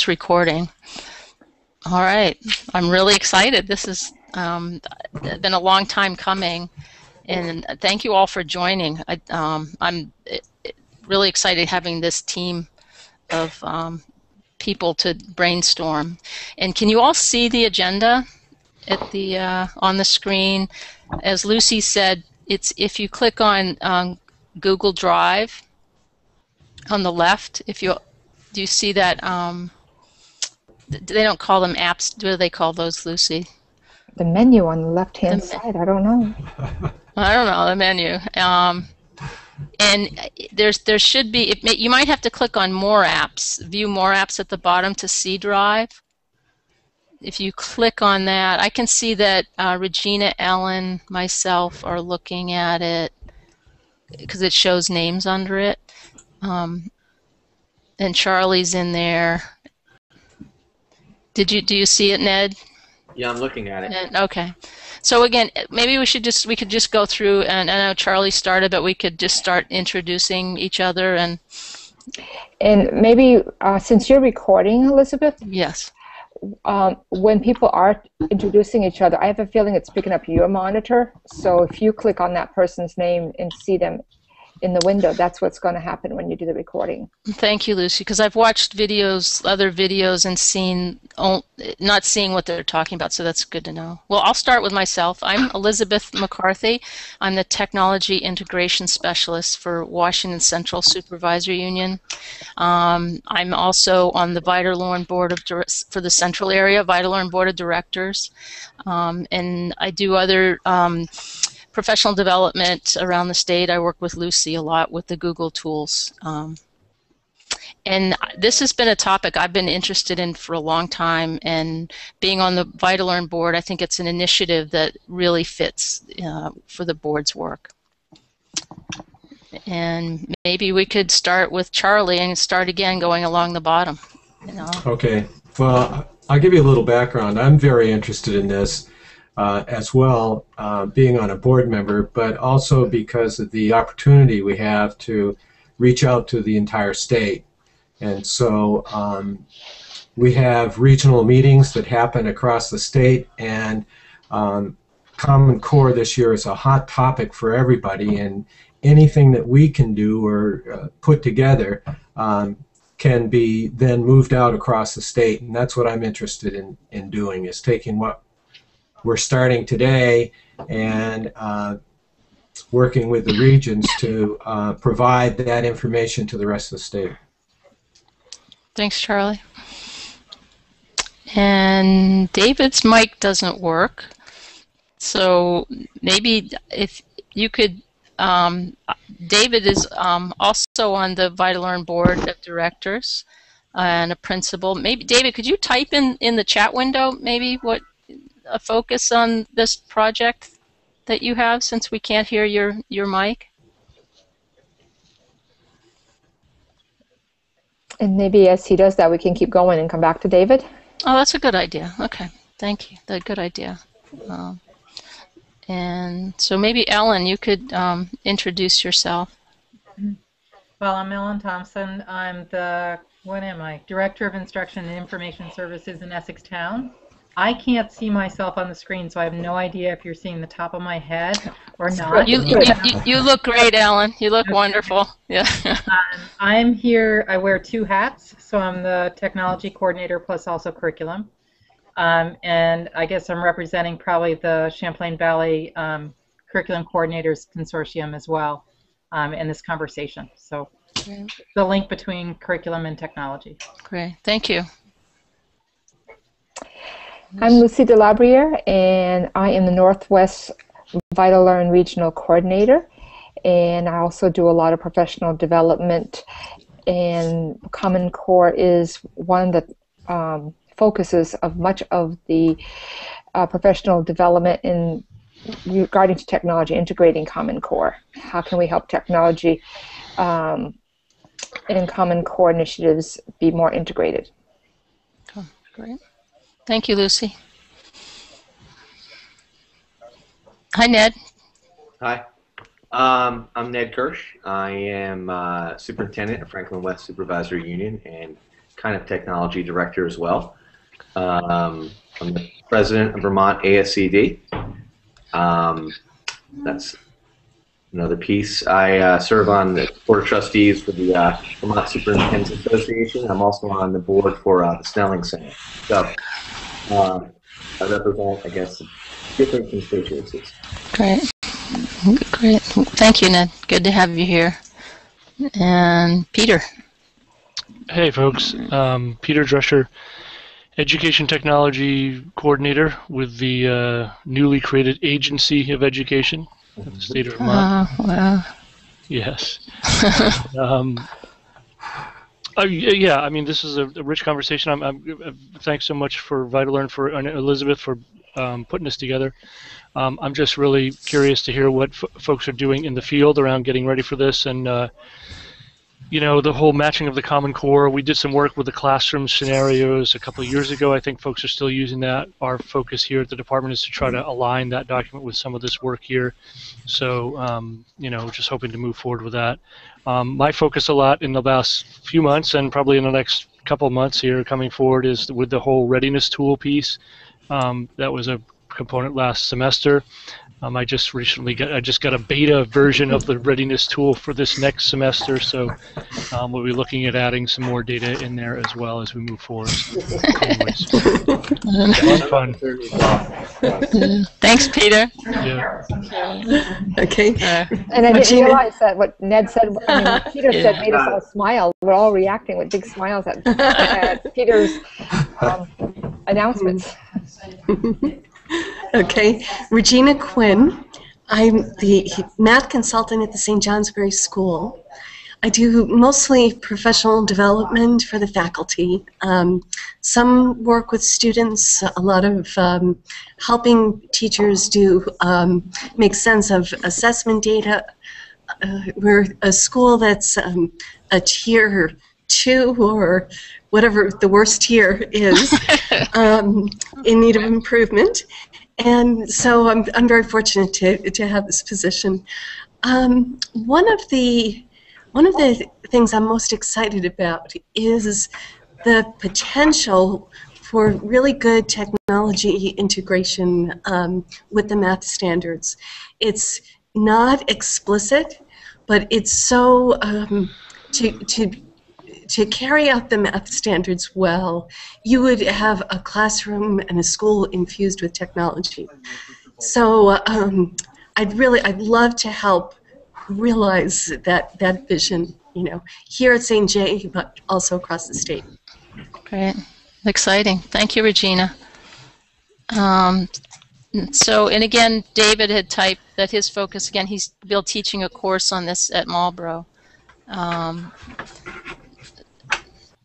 it's recording. All right, I'm really excited. This has um, been a long time coming, and thank you all for joining. I, um, I'm really excited having this team of um, people to brainstorm. And can you all see the agenda at the uh, on the screen? As Lucy said, it's if you click on um, Google Drive on the left. If you do you see that? Um, they don't call them apps. What do they call those, Lucy? The menu on the left-hand side. I don't know. I don't know the menu. Um, and there's there should be may, you might have to click on more apps view more apps at the bottom to see drive if you click on that I can see that uh, Regina Ellen myself are looking at it because it shows names under it um, and Charlie's in there did you do you see it Ned yeah I'm looking at it and, okay so again, maybe we should just we could just go through, and I know Charlie started, but we could just start introducing each other and. And maybe uh, since you're recording, Elizabeth. Yes. Um, when people are introducing each other, I have a feeling it's picking up your monitor. So if you click on that person's name and see them in the window. That's what's going to happen when you do the recording. Thank you, Lucy, because I've watched videos, other videos, and seen not seeing what they're talking about. So that's good to know. Well, I'll start with myself. I'm Elizabeth McCarthy. I'm the Technology Integration Specialist for Washington Central Supervisory Union. Um, I'm also on the VitaLearn Board of for the Central Area VitaLearn Board of Directors, um, and I do other. Um, professional development around the state. I work with Lucy a lot with the Google tools. Um, and this has been a topic I've been interested in for a long time. And being on the VitaLearn board, I think it's an initiative that really fits uh, for the board's work. And maybe we could start with Charlie and start again going along the bottom. You know? Okay. Well, I'll give you a little background. I'm very interested in this uh, as well, uh, being on a board member, but also because of the opportunity we have to reach out to the entire state. And so um, we have regional meetings that happen across the state, and um, Common Core this year is a hot topic for everybody, and anything that we can do or uh, put together um, can be then moved out across the state, and that's what I'm interested in, in doing, is taking what we're starting today and uh, working with the regions to uh, provide that information to the rest of the state. Thanks, Charlie. And David's mic doesn't work, so maybe if you could, um, David is um, also on the VitaLearn board of directors and a principal. Maybe David, could you type in in the chat window maybe what a focus on this project that you have since we can't hear your, your mic? And maybe as he does that, we can keep going and come back to David. Oh, that's a good idea. Okay, thank you. That's a good idea. Um, and so maybe Ellen, you could um, introduce yourself. Well, I'm Ellen Thompson. I'm the what am I? Director of Instruction and Information Services in Essex Town. I can't see myself on the screen, so I have no idea if you're seeing the top of my head or not. You, you, you, you look great, Ellen. You look okay. wonderful. Yeah. um, I'm here. I wear two hats, so I'm the technology coordinator plus also curriculum. Um, and I guess I'm representing probably the Champlain Valley um, Curriculum Coordinators Consortium as well um, in this conversation. So the link between curriculum and technology. Great. Thank you. I'm Lucy deLaBruere, and I am the Northwest VitaLearn Regional Coordinator. And I also do a lot of professional development. And Common Core is one that um, focuses of much of the uh, professional development in regarding to technology, integrating Common Core. How can we help technology um, and Common Core initiatives be more integrated? Oh, great. Thank you, Lucy. Hi, Ned. Hi. Um, I'm Ned Kirsch. I am uh, superintendent of Franklin West Supervisory Union and kind of technology director as well. Um, I'm the president of Vermont ASCD. Um, that's another piece. I uh, serve on the board of trustees for the uh, Vermont Superintendents Association. I'm also on the board for uh, the Snelling Center. So uh, I represent, I guess, different constituencies. Great. Great. Thank you, Ned. Good to have you here. And Peter. Hey, folks. Um, Peter Drescher, Education Technology Coordinator with the uh, newly created Agency of Education of the state of Vermont. Uh, well, Yes. um, uh, yeah, I mean, this is a, a rich conversation. I'm, I'm, uh, thanks so much for VitaLearn for and Elizabeth for um, putting this together. Um, I'm just really curious to hear what f- folks are doing in the field around getting ready for this, and uh, you know, the whole matching of the Common Core. We did some work with the classroom scenarios a couple of years ago. I think folks are still using that. Our focus here at the department is to try to align that document with some of this work here. So, um, you know, just hoping to move forward with that. Um, my focus a lot in the last few months and probably in the next couple months here coming forward is with the whole readiness tool piece. Um, that was a component last semester. Um, I just recently got I just got a beta version of the readiness tool for this next semester, so um, we'll be looking at adding some more data in there as well as we move forward. Anyways, fun, fun. thanks, Peter. Yeah. Okay. Uh, And I didn't Regina? realize that what Ned said, I mean, what Peter said made us all smile. We're all reacting with big smiles at, at Peter's um, announcements. Okay. Regina Quinn. I'm the math consultant at the St. Johnsbury School. I do mostly professional development for the faculty. Um, some work with students, a lot of um, helping teachers do um, make sense of assessment data. Uh, we're a school that's um, a tier two or whatever the worst tier is um, in need of improvement. And so I'm, I'm very fortunate to, to have this position. Um, one of the one of the things I'm most excited about is the potential for really good technology integration um, with the math standards. It's not explicit, but it's so um, to to to carry out the math standards well, you would have a classroom and a school infused with technology. So um, I'd really, I'd love to help realize that that vision. You know, here at St. J, but also across the state. Great. Exciting. Thank you, Regina. Um, so, and again, David had typed that his focus, again, he's still teaching a course on this at Marlboro. Um,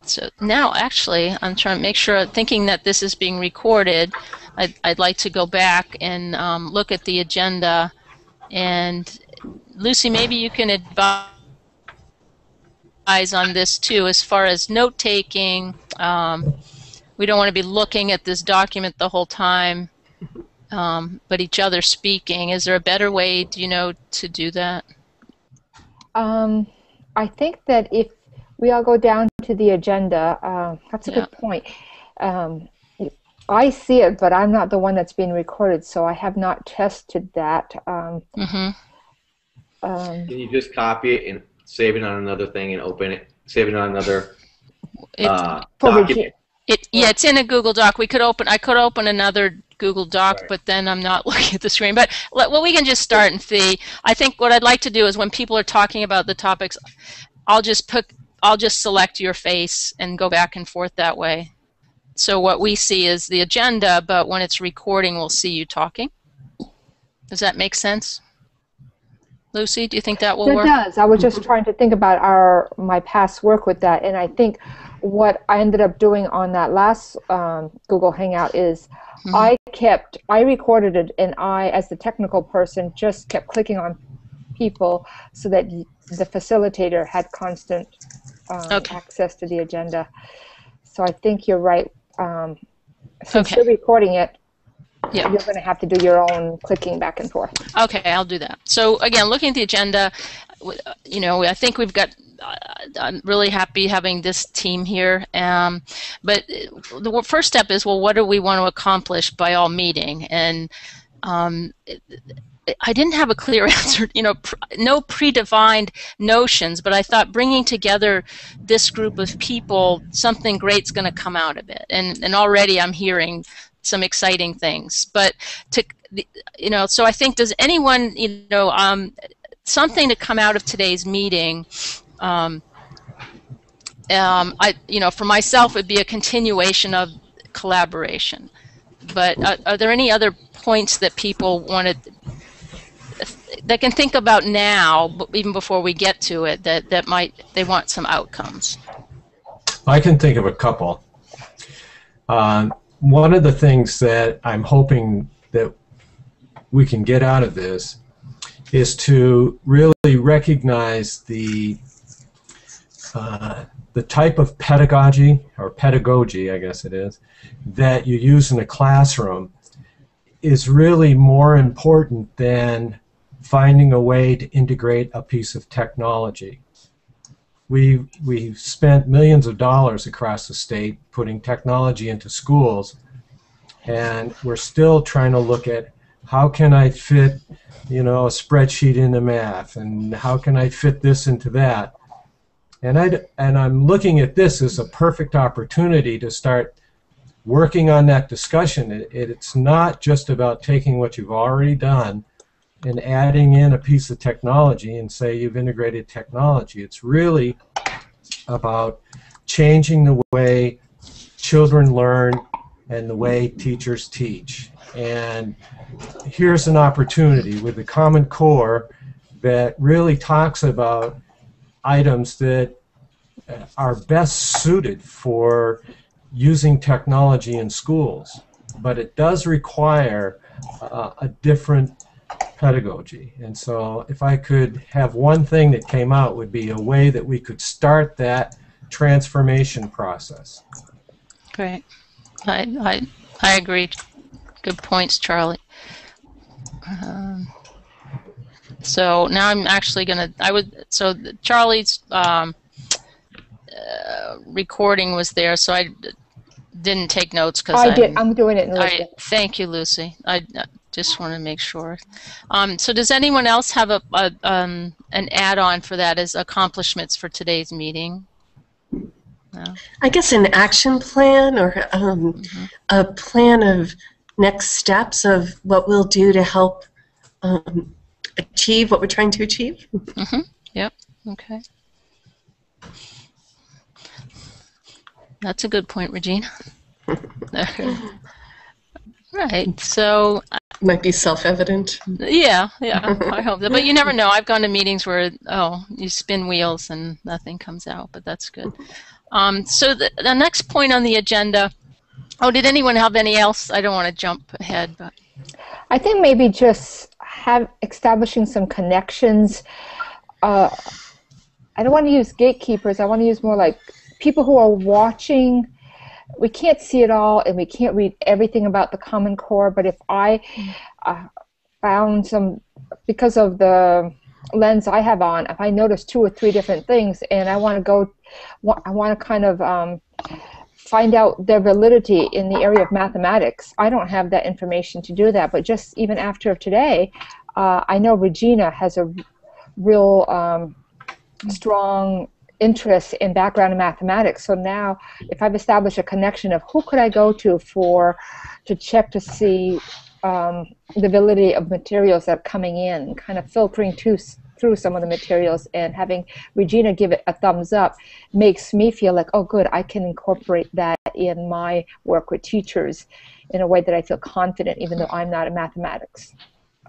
so now, actually, I'm trying to make sure, thinking that this is being recorded, I'd, I'd like to go back and um, look at the agenda. And Lucy, maybe you can advise on this too, as far as note taking. Um, we don't want to be looking at this document the whole time, um, but each other speaking. Is there a better way, do you know, to do that? Um, I think that if we all go down to the agenda, uh, that's a Yeah. good point. Um, I see it, but I'm not the one that's being recorded, so I have not tested that. Um, hmm um, Can you just copy it and save it on another thing and open it? Save it on another It, uh, document. it, yeah, it's in a Google Doc. We could open. I could open another Google Doc, Right. but then I'm not looking at the screen. But let, well, we can just start and see. I think what I'd like to do is when people are talking about the topics, I'll just put. I'll just select your face and go back and forth that way. So what we see is the agenda, but when it's recording, we'll see you talking. Does that make sense? Lucy, do you think that will That work? It does. I was just trying to think about our my past work with that, and I think what I ended up doing on that last um, Google Hangout is Mhm. I kept I recorded it, and I, as the technical person, just kept clicking on people so that the facilitator had constant um, Okay. access to the agenda. So I think you're right. Um, since Okay. you're recording it, Yeah. you're going to have to do your own clicking back and forth. Okay, I'll do that. So again, looking at the agenda, uh, you know, I think we've got I'm really happy having this team here. Um, but the first step is, well, what do we want to accomplish by all meeting? And um, I didn't have a clear answer, you know, pr- no predefined notions, but I thought bringing together this group of people, something great's going to come out of it. And, and already I'm hearing some exciting things. But to, you know, so I think, does anyone, you know, um, something to come out of today's meeting? Um, um, I, you know, for myself, would be a continuation of collaboration. But uh, are there any other points that people wanted that can think about now, even before we get to it, that, that might they want some outcomes? I can think of a couple. Um, one of the things that I'm hoping that we can get out of this is to really recognize the uh, the type of pedagogy or pedagogy, I guess it is, that you use in a classroom is really more important than finding a way to integrate a piece of technology. We, we've spent millions of dollars across the state putting technology into schools, and we're still trying to look at how can I fit, you know, a spreadsheet into math, and how can I fit this into that. And, i and I'm looking at this as a perfect opportunity to start working on that discussion. It, it's not just about taking what you've already done and adding in a piece of technology and say you've integrated technology. It's really about changing the way children learn and the way teachers teach. And here's an opportunity with the Common Core that really talks about items that are best suited for using technology in schools, but it does require uh, a different pedagogy. And so if I could have one thing that came out would be a way that we could start that transformation process. Great. I, I, I agree. Good points, Charlie. Um, so now I'm actually going to, I would, so Charlie's um, uh, recording was there, so I didn't take notes because I did. I'm doing it. In I, thank you, Lucy. I just want to make sure. Um, so, does anyone else have a, a um, an add-on for that as accomplishments for today's meeting? No? I guess an action plan or um, mm-hmm. a plan of next steps of what we'll do to help um, achieve what we're trying to achieve. Mm-hmm. Yep. Okay. That's a good point, Regina. right. So might be self-evident. Yeah, yeah. I hope that. But you never know. I've gone to meetings where oh, you spin wheels and nothing comes out, but that's good. Um, so the, the next point on the agenda. Oh, did anyone have any else? I don't want to jump ahead, but I think maybe just have establishing some connections. Uh, I don't want to use gatekeepers. I want to use more like people who are watching we can't see it all and we can't read everything about the common core but if i uh, found some because of the lens i have on if i notice two or three different things and i want to go i want to kind of um, find out their validity in the area of mathematics i don't have that information to do that. But just even after today uh, i know regina has a real um, strong interest in background in mathematics. So now, if I've established a connection of who could I go to for to check to see um, the validity of materials that are coming in, kind of filtering to, through some of the materials and having Regina give it a thumbs up makes me feel like, oh, good, I can incorporate that in my work with teachers in a way that I feel confident, even though I'm not a mathematics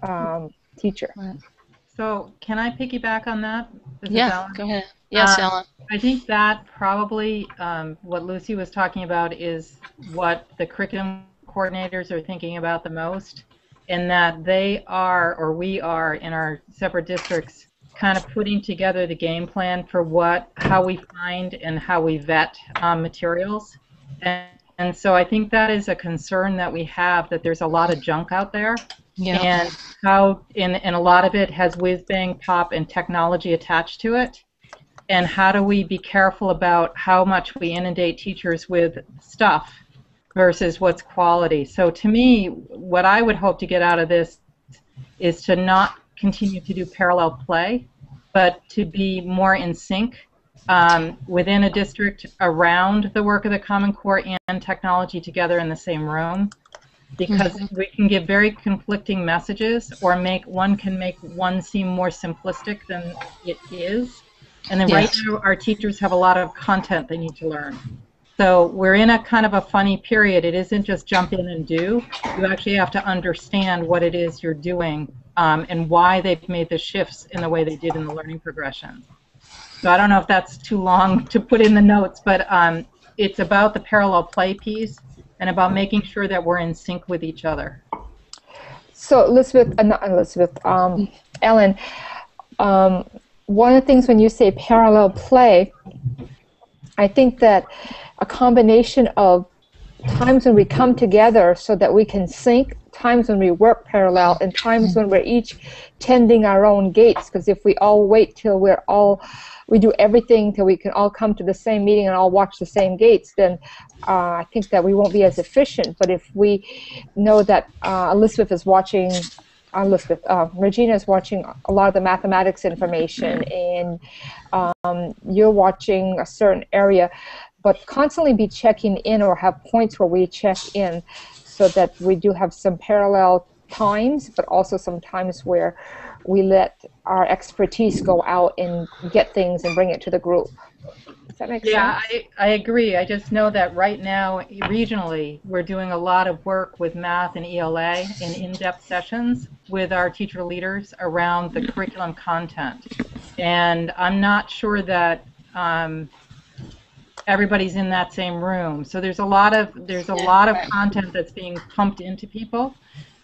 um, teacher. So, can I piggyback on that? This yeah, go ahead. Yes, uh, Ellen. I think that probably um, what Lucy was talking about is what the curriculum coordinators are thinking about the most, in that they are, or we are, in our separate districts, kind of putting together the game plan for what, how we find and how we vet um, materials. And, and so I think that is a concern that we have that there's a lot of junk out there. Yeah. And how, and, and a lot of it has whiz bang pop and technology attached to it and how do we be careful about how much we inundate teachers with stuff versus what's quality. So to me, what I would hope to get out of this is to not continue to do parallel play, but to be more in sync um, within a district around the work of the Common Core and technology together in the same room because mm-hmm. we can give very conflicting messages or make one can make one seem more simplistic than it is. And then yes. right now our teachers have a lot of content they need to learn. So we're in a kind of a funny period. It isn't just jump in and do. You actually have to understand what it is you're doing um, and why they've made the shifts in the way they did in the learning progression. So I don't know if that's too long to put in the notes, but um, it's about the parallel play piece and about making sure that we're in sync with each other. So Elizabeth, uh, not Elizabeth, um, Ellen, um, one of the things when you say parallel play, I think that a combination of times when we come together so that we can sync, times when we work parallel, and times when we're each tending our own gates. Because if we all wait till we're all we do everything till we can all come to the same meeting and all watch the same gates, then uh, I think that we won't be as efficient. But if we know that uh, Elizabeth is watching, uh, Elizabeth, uh, Regina is watching a lot of the mathematics information, and um, you're watching a certain area, but constantly be checking in or have points where we check in so that we do have some parallel times, but also some times where we let our expertise go out and get things and bring it to the group. Does that make yeah, sense? Yeah, I, I agree. I just know that right now, regionally, we're doing a lot of work with math and ELA in in-depth sessions with our teacher leaders around the curriculum content. And I'm not sure that um, everybody's in that same room. So there's a lot of there's a lot of content that's being pumped into people.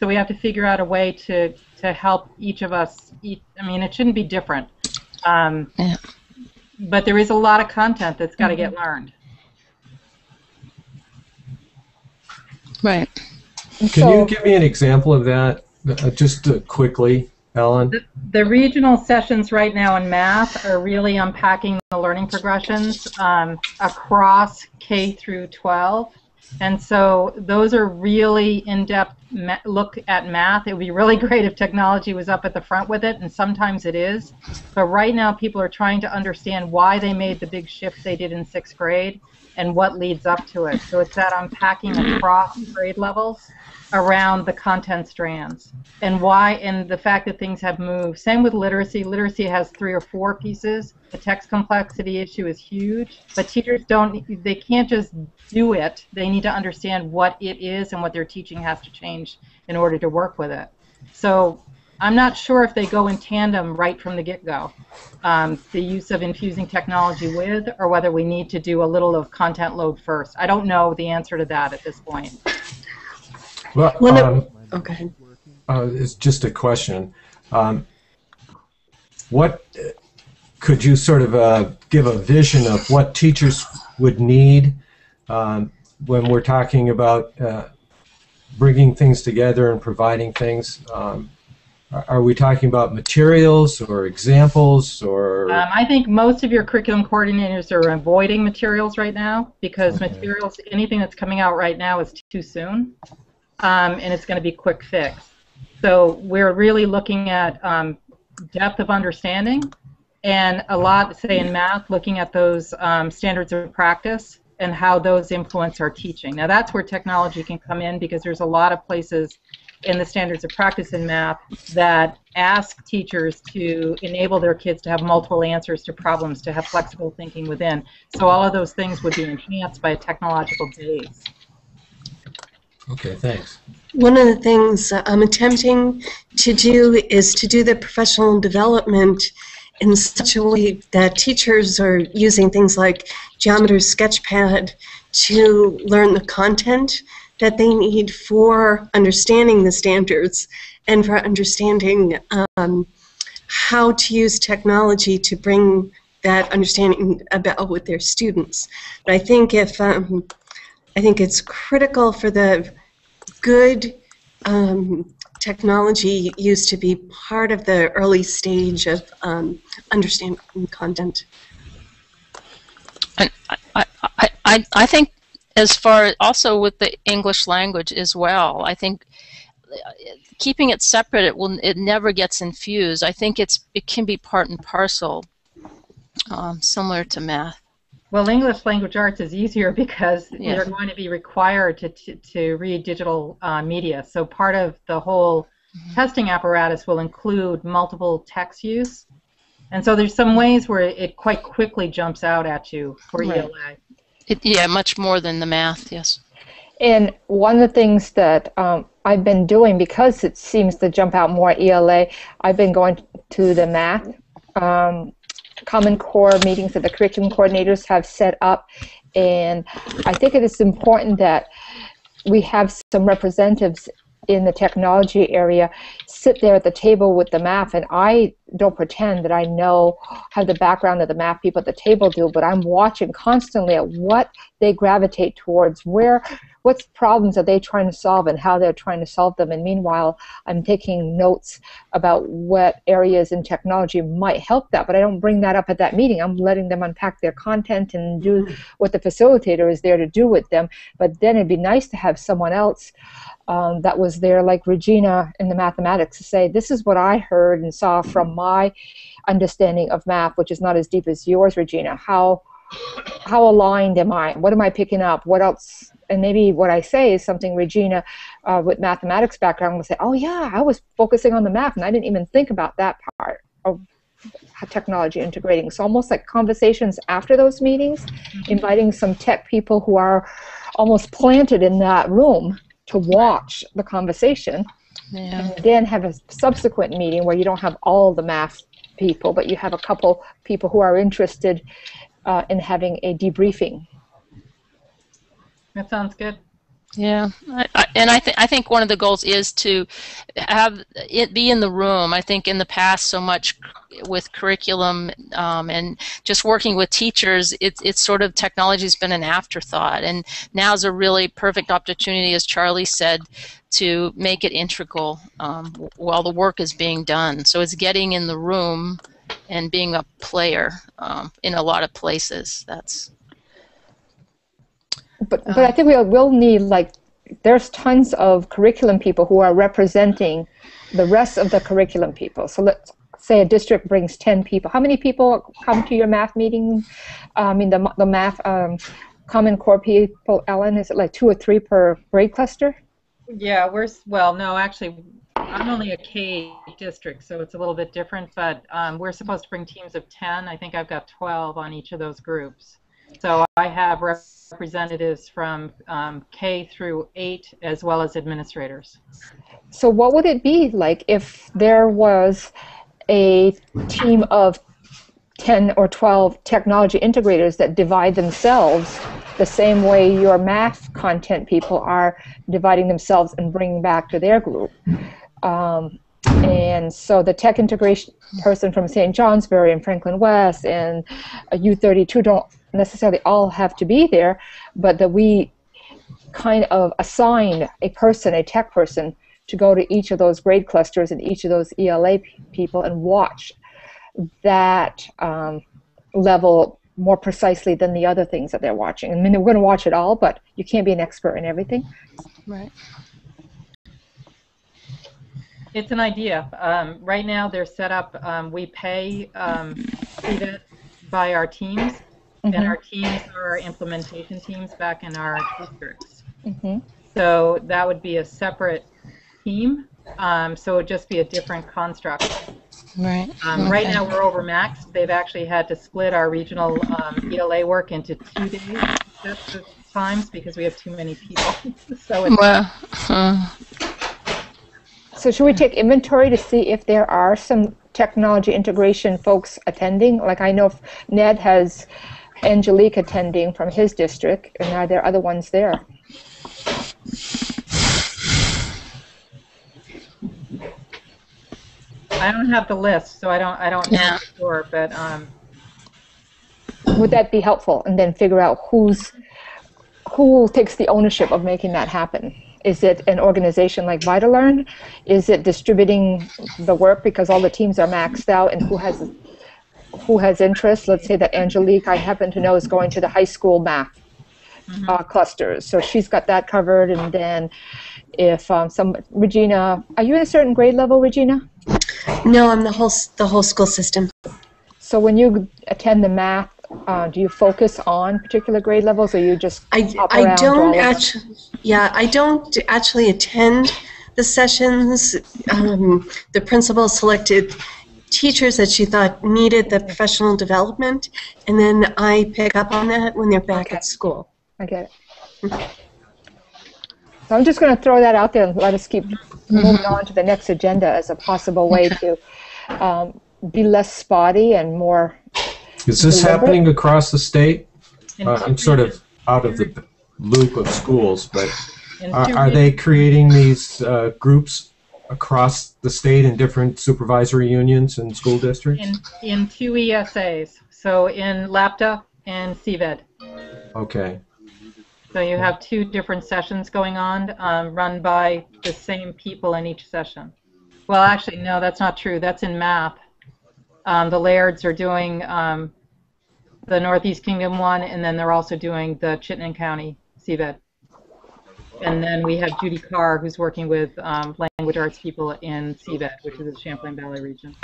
So we have to figure out a way to to help each of us. Eat, I mean, it shouldn't be different. Um, yeah. But there is a lot of content that's got to mm-hmm. get learned. Right. Can so, you give me an example of that, uh, just uh, quickly, Ellen? The, the, regional sessions right now in math are really unpacking the learning progressions um, across K through 12. And so those are really in-depth look at math. It would be really great if technology was up at the front with it, and sometimes it is. But right now, people are trying to understand why they made the big shift they did in sixth grade and what leads up to it. So it's that unpacking across grade levels around the content strands and why and the fact that things have moved. Same with literacy. Literacy has three or four pieces. The text complexity issue is huge, but teachers don't they can't just do it. They need to understand what it is and what their teaching has to change in order to work with it. So I'm not sure if they go in tandem right from the get-go, um, the use of infusing technology with, or whether we need to do a little of content load first. I don't know the answer to that at this point. Well, um, okay. Uh, it's just a question. Um, what could you sort of uh, give a vision of what teachers would need um, when we're talking about uh, bringing things together and providing things? Um, are we talking about materials or examples or? Um, I think most of your curriculum coordinators are avoiding materials right now because okay. materials, anything that's coming out right now is too soon um, and it's going to be quick fix. So we're really looking at um, depth of understanding and a lot, say in math, looking at those um, standards of practice and how those influence our teaching. Now that's where technology can come in because there's a lot of places in the standards of practice in math that ask teachers to enable their kids to have multiple answers to problems, to have flexible thinking within. So all of those things would be enhanced by a technological base. Okay, thanks. One of the things I'm attempting to do is to do the professional development in such a way that teachers are using things like Geometer Sketchpad to learn the content that they need for understanding the standards and for understanding um, how to use technology to bring that understanding about with their students. But I think if um, I think it's critical for the good um, technology used to be part of the early stage of um, understanding content. And I, I, I, I think as far also with the English language as well, I think keeping it separate, it will it never gets infused. I think it's it can be part and parcel, um, similar to math. Well, English language arts is easier because Yeah. you're going to be required to, to, to read digital uh, media. So part of the whole testing apparatus will include multiple text use. And so there's some ways where it quite quickly jumps out at you for Right. ELA. It, yeah, much more than the math. Yes. And one of the things that um, I've been doing because it seems to jump out more ELA, I've been going to the math um, Common Core meetings that the curriculum coordinators have set up. And I think it is important that we have some representatives in the technology area sit there at the table with the math and I don't pretend that I know have the background that the math people at the table do but I'm watching constantly at what they gravitate towards where what problems are they trying to solve and how they're trying to solve them. And meanwhile I'm taking notes about what areas in technology might help that but I don't bring that up at that meeting. I'm letting them unpack their content and do what the facilitator is there to do with them. But then it'd be nice to have someone else um, that was there, like Regina in the mathematics, to say, This is what I heard and saw from my understanding of math, which is not as deep as yours, Regina. How how aligned am I? What am I picking up? What else? And maybe what I say is something Regina, uh, with mathematics background, will say, "Oh yeah, I was focusing on the math, and I didn't even think about that part of technology integrating." So almost like conversations after those meetings, inviting some tech people who are almost planted in that room to watch the conversation Yeah. and then have a subsequent meeting where you don't have all the math people, but you have a couple people who are interested uh, in having a debriefing. That sounds good. Yeah, I, I, and I think I think one of the goals is to have it be in the room. I think in the past, so much with curriculum um, and just working with teachers, it's it's sort of technology's been an afterthought, and now is a really perfect opportunity, as Charlie said, to make it integral um, while the work is being done. So it's getting in the room and being a player um, in a lot of places. That's But but I think we will need like there's tons of curriculum people who are representing the rest of the curriculum people. So let's say a district brings 10 people. How many people come to your math meeting? I mean the the math um, Common Core people, Ellen, is it like two or three per grade cluster? Yeah, we're well. No, actually, I'm only a K district, so it's a little bit different. But um, we're supposed to bring teams of ten. I think I've got 12 on each of those groups. So I have rep- representatives from um, K through eight, as well as administrators. So what would it be like if there was a team of 10 or 12 technology integrators that divide themselves the same way your math content people are dividing themselves and bringing back to their group. Um, and so the tech integration person from St. Johnsbury and Franklin West and uh, U32 don't necessarily all have to be there, but that we kind of assign a person, a tech person, to go to each of those grade clusters and each of those ELA p- people and watch that um, level more precisely than the other things that they're watching. I mean, we're going to watch it all, but you can't be an expert in everything. right. It's an idea. Um, right now, they're set up. Um, we pay um, by our teams, and Mhm. our teams are our implementation teams back in our districts. Mhm. So that would be a separate team. Um, so it would just be a different construct. Right. Um, Right now, we're over max. They've actually had to split our regional um, ELA work into two days just at times because we have too many people. so it's, Well, uh, So should we take inventory to see if there are some technology integration folks attending? Like I know Ned has Angelique attending from his district, and are there other ones there? I don't have the list, so I don't I don't know Yeah. for sure. But um, Would that be helpful? And then figure out who's who takes the ownership of making that happen. Is it an organization like VitaLearn? Is it distributing the work because all the teams are maxed out, and who has who has interest, let's say that Angelique, I happen to know, is going to the high school math uh, clusters. So she's got that covered. And then if um, some, Regina, are you in a certain grade level, Regina? No, I'm the whole the whole school system. So when you attend the math, uh, do you focus on particular grade levels or you just I, I around to all don't actually, yeah, I don't actually attend the sessions. Um, the principal selected teachers that she thought needed the professional development, and then I pick up on that when they're back Okay. at school. I get it. So I'm just going to throw that out there and let us keep moving on to the next agenda as a possible way to um, be less spotty and more. Is this Deliberate? happening across the state? Uh, I'm sort of out of the loop of schools, but are, are they creating these uh, groups across the state in different supervisory unions and school districts? In, in two ESAs, so in LAPTA and CVED. Okay. So you have two different sessions going on, um, run by the same people in each session. Well, actually, no, that's not true. That's in math. Um, the Lairds are doing um, the Northeast Kingdom one, and then they're also doing the Chittenden County CVED. And then we have Judy Carr, who's working with um, language arts people in CVED, which is the Champlain Valley region.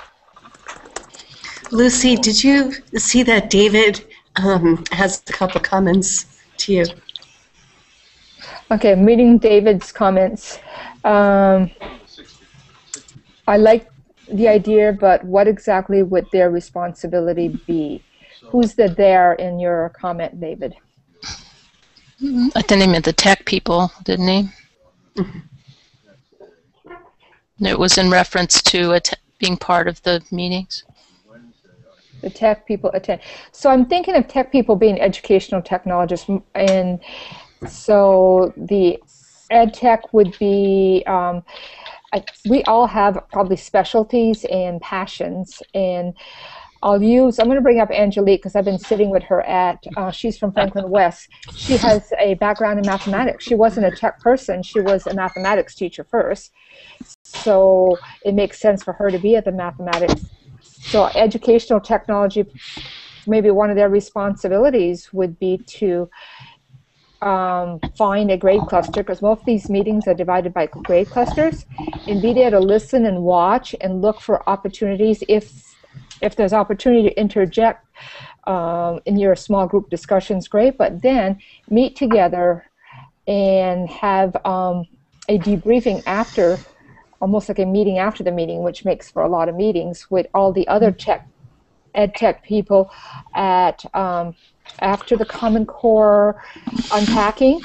Lucy, did you see that David um, has a couple comments to you? Okay, I'm reading David's comments. Um, I like the idea, but what exactly would their responsibility be? Who's the there in your comment, David? I think he meant the tech people, didn't he? It was in reference to it being part of the meetings. The tech people attend. So I'm thinking of tech people being educational technologists, and so the ed tech would be. Um, I, we all have probably specialties and passions, and I'll use. I'm going to bring up Angelique because I've been sitting with her at. Uh, she's from Franklin West. She has a background in mathematics. She wasn't a tech person. She was a mathematics teacher first, so it makes sense for her to be at the mathematics so educational technology, maybe one of their responsibilities would be to um, find a grade cluster because most of these meetings are divided by grade clusters, and be there to listen and watch and look for opportunities if if there's opportunity to interject um, in your small group discussions, great. But then meet together and have um, a debriefing after almost like a meeting after the meeting, which makes for a lot of meetings with all the other tech, ed tech people at um, after the Common Core unpacking.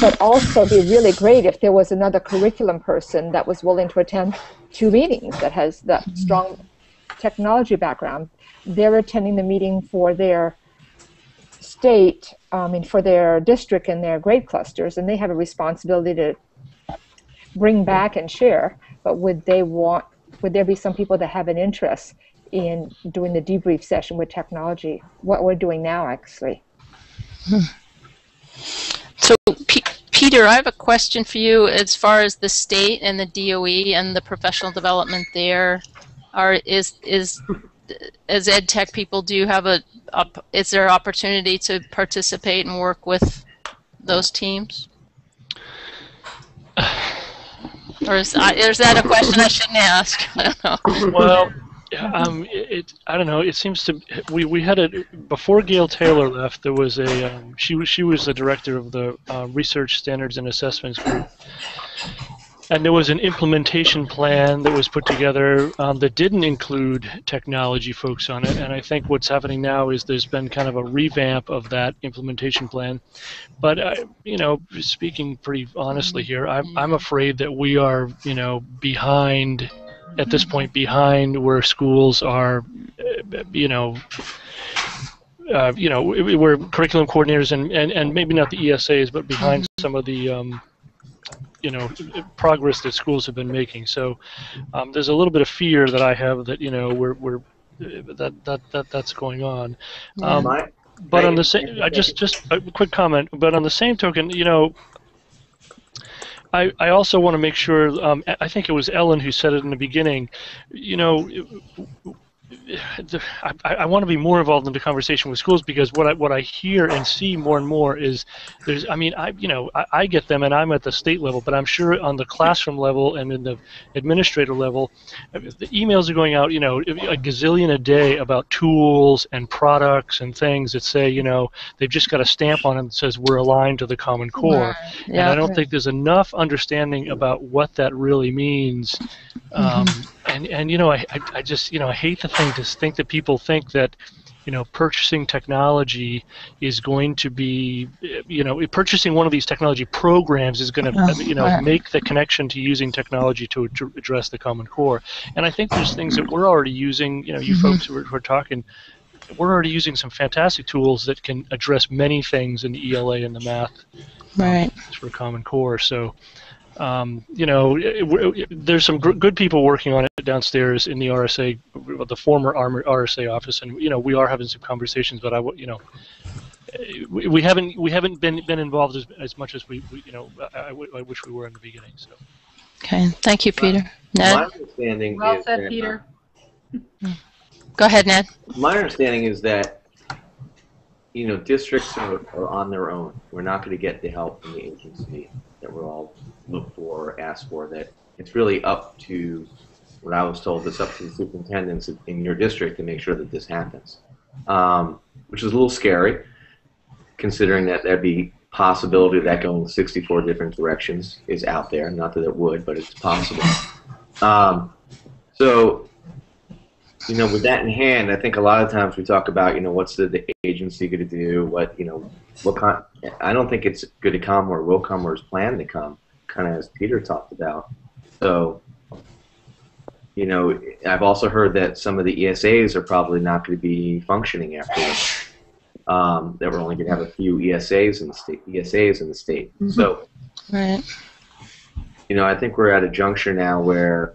But also be really great if there was another curriculum person that was willing to attend two meetings that has that strong technology background. They're attending the meeting for their state, I mean, for their district and their grade clusters, and they have a responsibility to bring back and share but would they want would there be some people that have an interest in doing the debrief session with technology what we're doing now actually So, P- Peter, I have a question for you as far as the state and the DOE and the professional development there. Are is is as ed tech people, do you have a op, is there opportunity to participate and work with those teams? Or is, I is that a question I shouldn't ask? I don't know. well, um, it, it I don't know. It seems to we we had a before Gail Taylor left. There was a um, she was she was the director of the uh, research standards and assessments group, and there was an implementation plan that was put together um, that didn't include technology folks on it. And I think what's happening now is there's been kind of a revamp of that implementation plan. But I, you know, speaking pretty honestly here, I'm I'm afraid that we are you know behind at this point behind where schools are, uh, you know, uh, you know, where curriculum coordinators and, and, and maybe not the ESAs, but behind some of the, um, you know, progress that schools have been making. So um, there's a little bit of fear that I have that you know we're we're uh, that that that that's going on. Um, My- but on the same, I just just a quick comment. But on the same token, you know, I I also want to make sure. Um, I think it was Ellen who said it in the beginning. You know, I, I want to be more involved in the conversation with schools because what I what I hear and see more and more is there's I mean I you know I, I get them and I'm at the state level but I'm sure on the classroom level and in the administrator level the emails are going out you know a gazillion a day about tools and products and things that say you know they've just got a stamp on it that says we're aligned to the Common Core Right. and I don't think there's enough understanding about what that really means. Um, and and you know, I, I just you know I hate the thing to think that people think that you know purchasing technology is going to be you know purchasing one of these technology programs is going to Oh, you know make the connection to using technology to ad- address the common core. And I think there's things that we're already using. You know, you Mhm. folks who are, who are talking. We're already using some fantastic tools that can address many things in the ELA and the math Right. for Common Core. So, um, you know, it, it, there's some gr- good people working on it downstairs in the RSA, the former RSA office, and you know, we are having some conversations. But I, w- you know, we, we haven't we haven't been been involved as, as much as we, we you know I, I w- I wish we were in the beginning. So. Okay. Thank you, Peter. My Ned, understanding Well is said, that, uh, Peter. go ahead, Ned. my understanding is that you know districts are, are on their own. We're not going to get the help from the agency that we're all look for or ask for. That it's really up to what I was told. It's up to the superintendents in your district to make sure that this happens, um, which is a little scary, considering that there'd be possibility of that going 64 different directions is out there. Not that it would, but it's possible. Um, so you know, with that in hand, I think a lot of times we talk about, you know, what's the, the agency going to do? What, you know, what kind? I don't think it's going to come or will come or is planned to come, kind of as Peter talked about. So, you know, I've also heard that some of the ESAs are probably not going to be functioning after this. Um, that we're only going to have a few ESAs in the state. ESAs in the state. So, Right. you know, I think we're at a juncture now where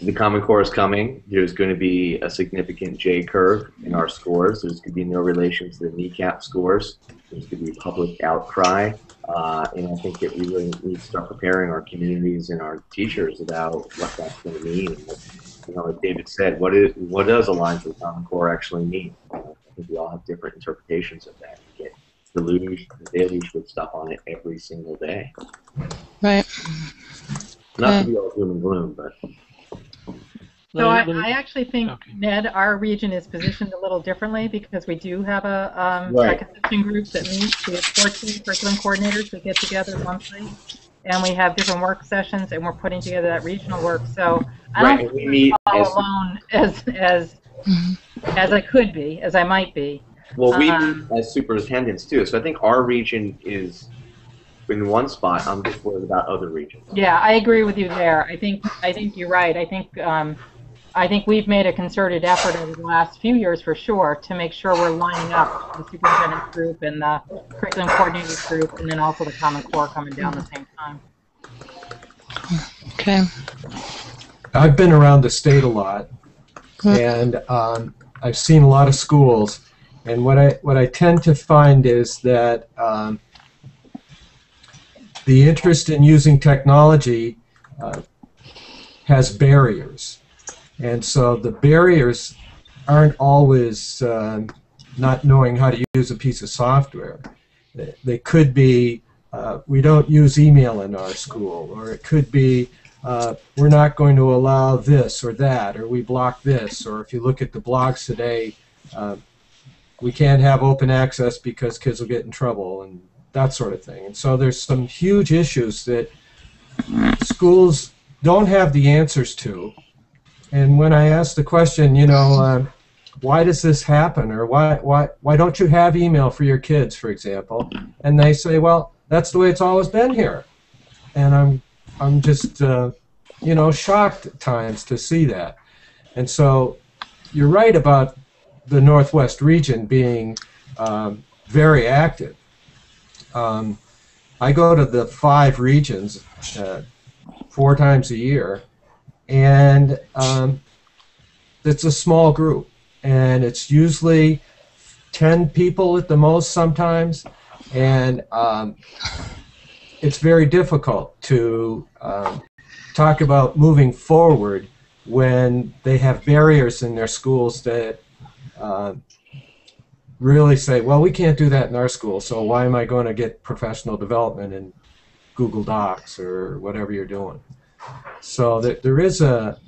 the Common Core is coming. There's going to be a significant J curve in our scores. There's going to be no relation to the NECAP scores. There's going to be public outcry. Uh, and I think that we really need to start preparing our communities and our teachers about what that's going to mean. And you know, like David said, what is what does align to the Common Core actually mean? I think we all have different interpretations of that. We get the luge, the deluge with stuff on it every single day. Right. Not to be all doom and gloom, but So I, me- let me- I actually think, Okay. Ned, our region is positioned a little differently because we do have a um, Right. tech assistant group that meets. We have 14 curriculum coordinators that get together monthly, and we have different work sessions, and we're putting together that regional work. So I Right, don't and we think meet all as- alone as as Mhm. as I could be, as I might be. Well, we Um, meet as superintendents too, so I think our region is in one spot. I'm just worried about other regions. Yeah, I agree with you there. I think I think you're right. I think um, I think we've made a concerted effort over the last few years for sure to make sure we're lining up the superintendent group and the curriculum coordinator group, and then also the Common Core coming down at the same time. Okay. I've been around the state a lot, and um, I've seen a lot of schools. And what I what I tend to find is that um, the interest in using technology uh, has barriers, and so the barriers aren't always um, not knowing how to use a piece of software. They, could be uh, we don't use email in our school, or it could be uh, we're not going to allow this or that, or we block this, or if you look at the blogs today, uh, we can't have open access because kids will get in trouble and that sort of thing. And so there's some huge issues that schools don't have the answers to. And when I ask the question, you know, uh, why does this happen, or why why why don't you have email for your kids, for example? And they say, well, that's the way it's always been here. And I'm I'm just, uh, you know, shocked at times to see that. And so you're right about the Northwest region being um, very active. Um, I go to the five regions uh, four times a year, and um, it's a small group, and it's usually 10 people at the most sometimes, and um, it's very difficult to um, talk about moving forward when they have barriers in their schools that uh, really say, well, we can't do that in our school, so why am I going to get professional development in Google Docs or whatever you're doing? So there, there is a,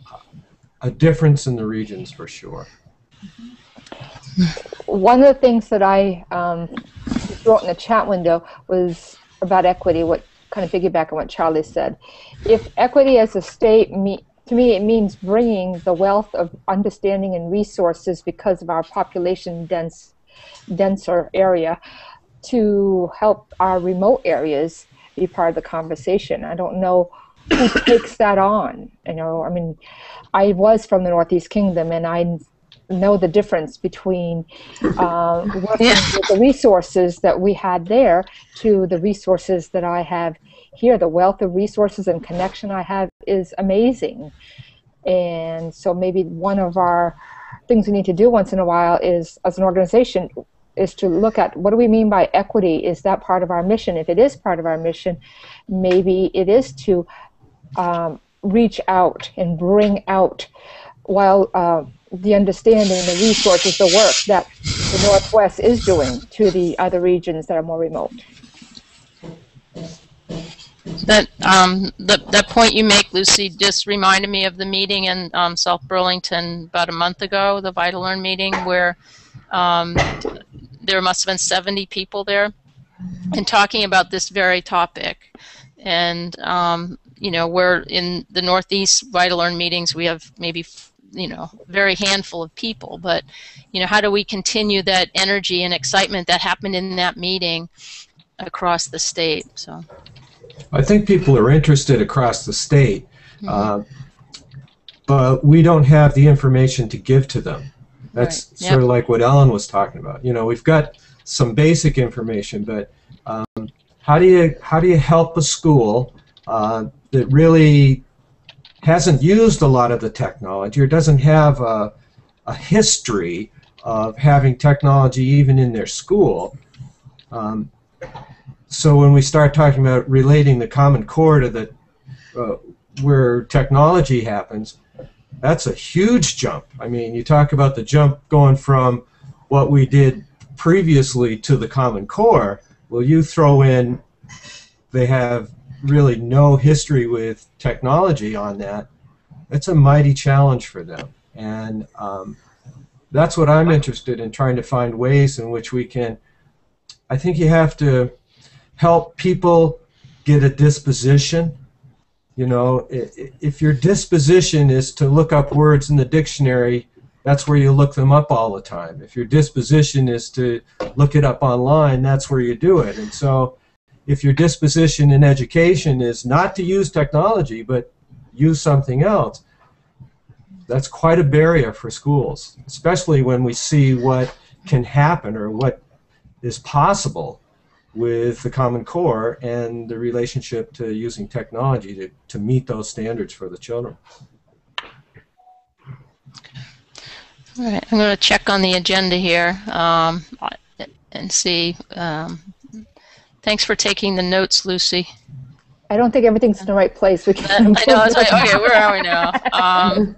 a difference in the regions for sure. One of the things that I um, wrote in the chat window was about equity, what kind of piggyback on what Charlie said. If equity as a state, me, to me, it means bringing the wealth of understanding and resources because of our population dense, denser area to help our remote areas be part of the conversation. I don't know who takes that on. You know, I mean, I was from the Northeast Kingdom, and I know the difference between uh, working Yeah. with the resources that we had there to the resources that I have here. The wealth of resources and connection I have is amazing. And so maybe one of our things we need to do once in a while is, as an organization, is to look at what do we mean by equity? Is that part of our mission? If it is part of our mission, maybe it is to um, reach out and bring out while uh, the understanding, the resources, the work that the Northwest is doing to the other regions that are more remote. That um, the, that point you make, Lucy, just reminded me of the meeting in um, South Burlington about a month ago, the VitaLearn meeting, where um, there must have been 70 people there and talking about this very topic. And, um, you know, we're in the Northeast VitaLearn meetings, we have maybe, you know, very handful of people. But, you know, how do we continue that energy and excitement that happened in that meeting across the state? So. I think people are interested across the state, uh, but we don't have the information to give to them. That's Right. sort of like what Ellen was talking about. You know, we've got some basic information, but um, how do you how do you help a school uh, that really hasn't used a lot of the technology or doesn't have a, a history of having technology even in their school? Um, so when we start talking about relating the Common Core to the uh, where technology happens, that's a huge jump. I mean, you talk about the jump going from what we did previously to the Common Core. Well, you throw in they have really no history with technology on that. It's a mighty challenge for them, and um, that's what I'm interested in trying to find ways in which we can. I think you have to help people get a disposition. You know, if your disposition is to look up words in the dictionary, that's where you look them up all the time. If your disposition is to look it up online, that's where you do it. And so, if your disposition in education is not to use technology but use something else, that's quite a barrier for schools, especially when we see what can happen or what is possible with the Common Core and the relationship to using technology to, to meet those standards for the children. All right, I'm going to check on the agenda here um, and see. Um, thanks for taking the notes, Lucy. I don't think everything's in the right place. We Uh, can I improve know. It. like, okay, where are we now? Um,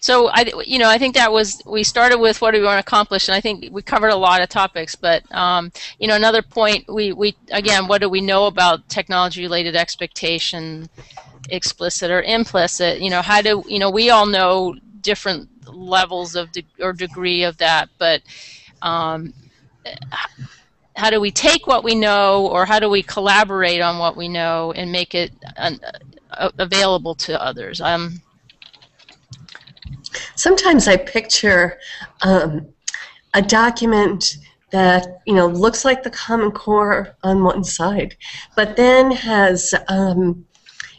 so I, you know, I think that was we started with what do we want to accomplish, and I think we covered a lot of topics. But um, you know, another point we we again, what do we know about technology-related expectation, explicit or implicit? You know, how do you know? We all know different levels of de- or degree of that, but um, how do we take what we know, or how do we collaborate on what we know and make it a- available to others. Um, Sometimes I picture um, a document that you know looks like the Common Core on one side, but then has um,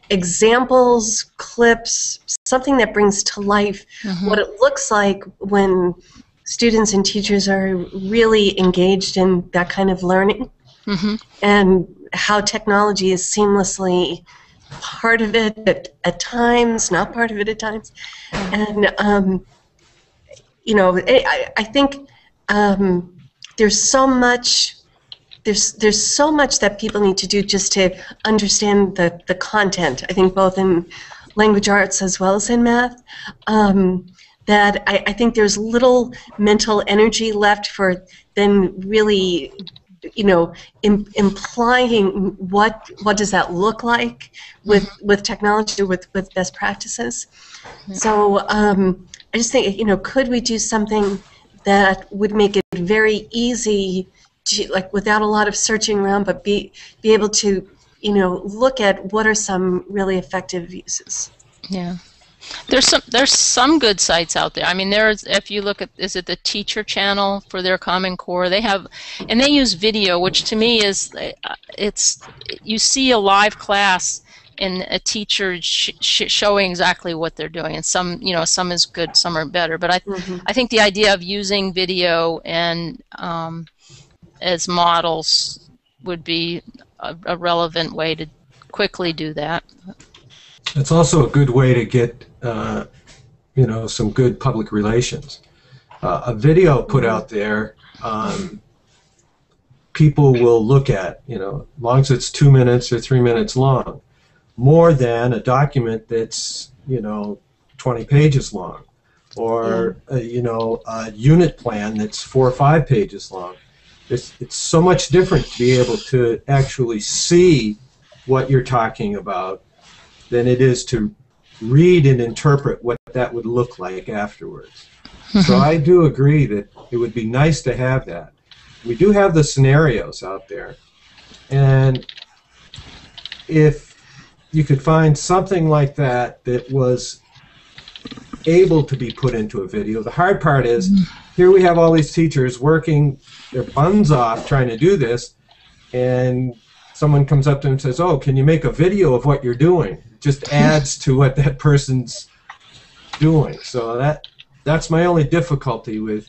examples, clips, something that brings to life what it looks like when students and teachers are really engaged in that kind of learning, mhm. and how technology is seamlessly part of it at, at times, not part of it at times. And, um, you know, I, I- I think um, there's so much. There's, there's so much that people need to do just to understand the, the content. I think both in language arts as well as in math. Um, that I, I think there's little mental energy left for then really you know Im- implying what what does that look like with with technology with with best practices. So um, i just think you know could we do something that would make it very easy to like without a lot of searching around but be be able to you know look at what are some really effective uses? Yeah. There's some there's some good sites out there. I mean, there's if you look at is it the Teacher Channel for their Common Core? They have, and they use video, which to me is uh, it's you see a live class and a teacher sh- sh- showing exactly what they're doing. And some you know some is good, some are better. But I Mhm. I think the idea of using video and um, as models would be a, a relevant way to quickly do that. It's also a good way to get, uh, you know, some good public relations. Uh, a video put out there, um, people will look at, you know, as long as it's two minutes or three minutes long, more than a document that's, you know, 20 pages long, or uh, you know, a unit plan that's four or five pages long. It's, it's so much different to be able to actually see what you're talking about than it is to read and interpret what that would look like afterwards. so I do agree that it would be nice to have that. We do have the scenarios out there. And if you could find something like that that was able to be put into a video, the hard part is mm-hmm. here we have all these teachers working their buns off trying to do this, and someone comes up to them and says, "Oh, can you make a video of what you're doing?" It just adds to what that person's doing. So that that's my only difficulty with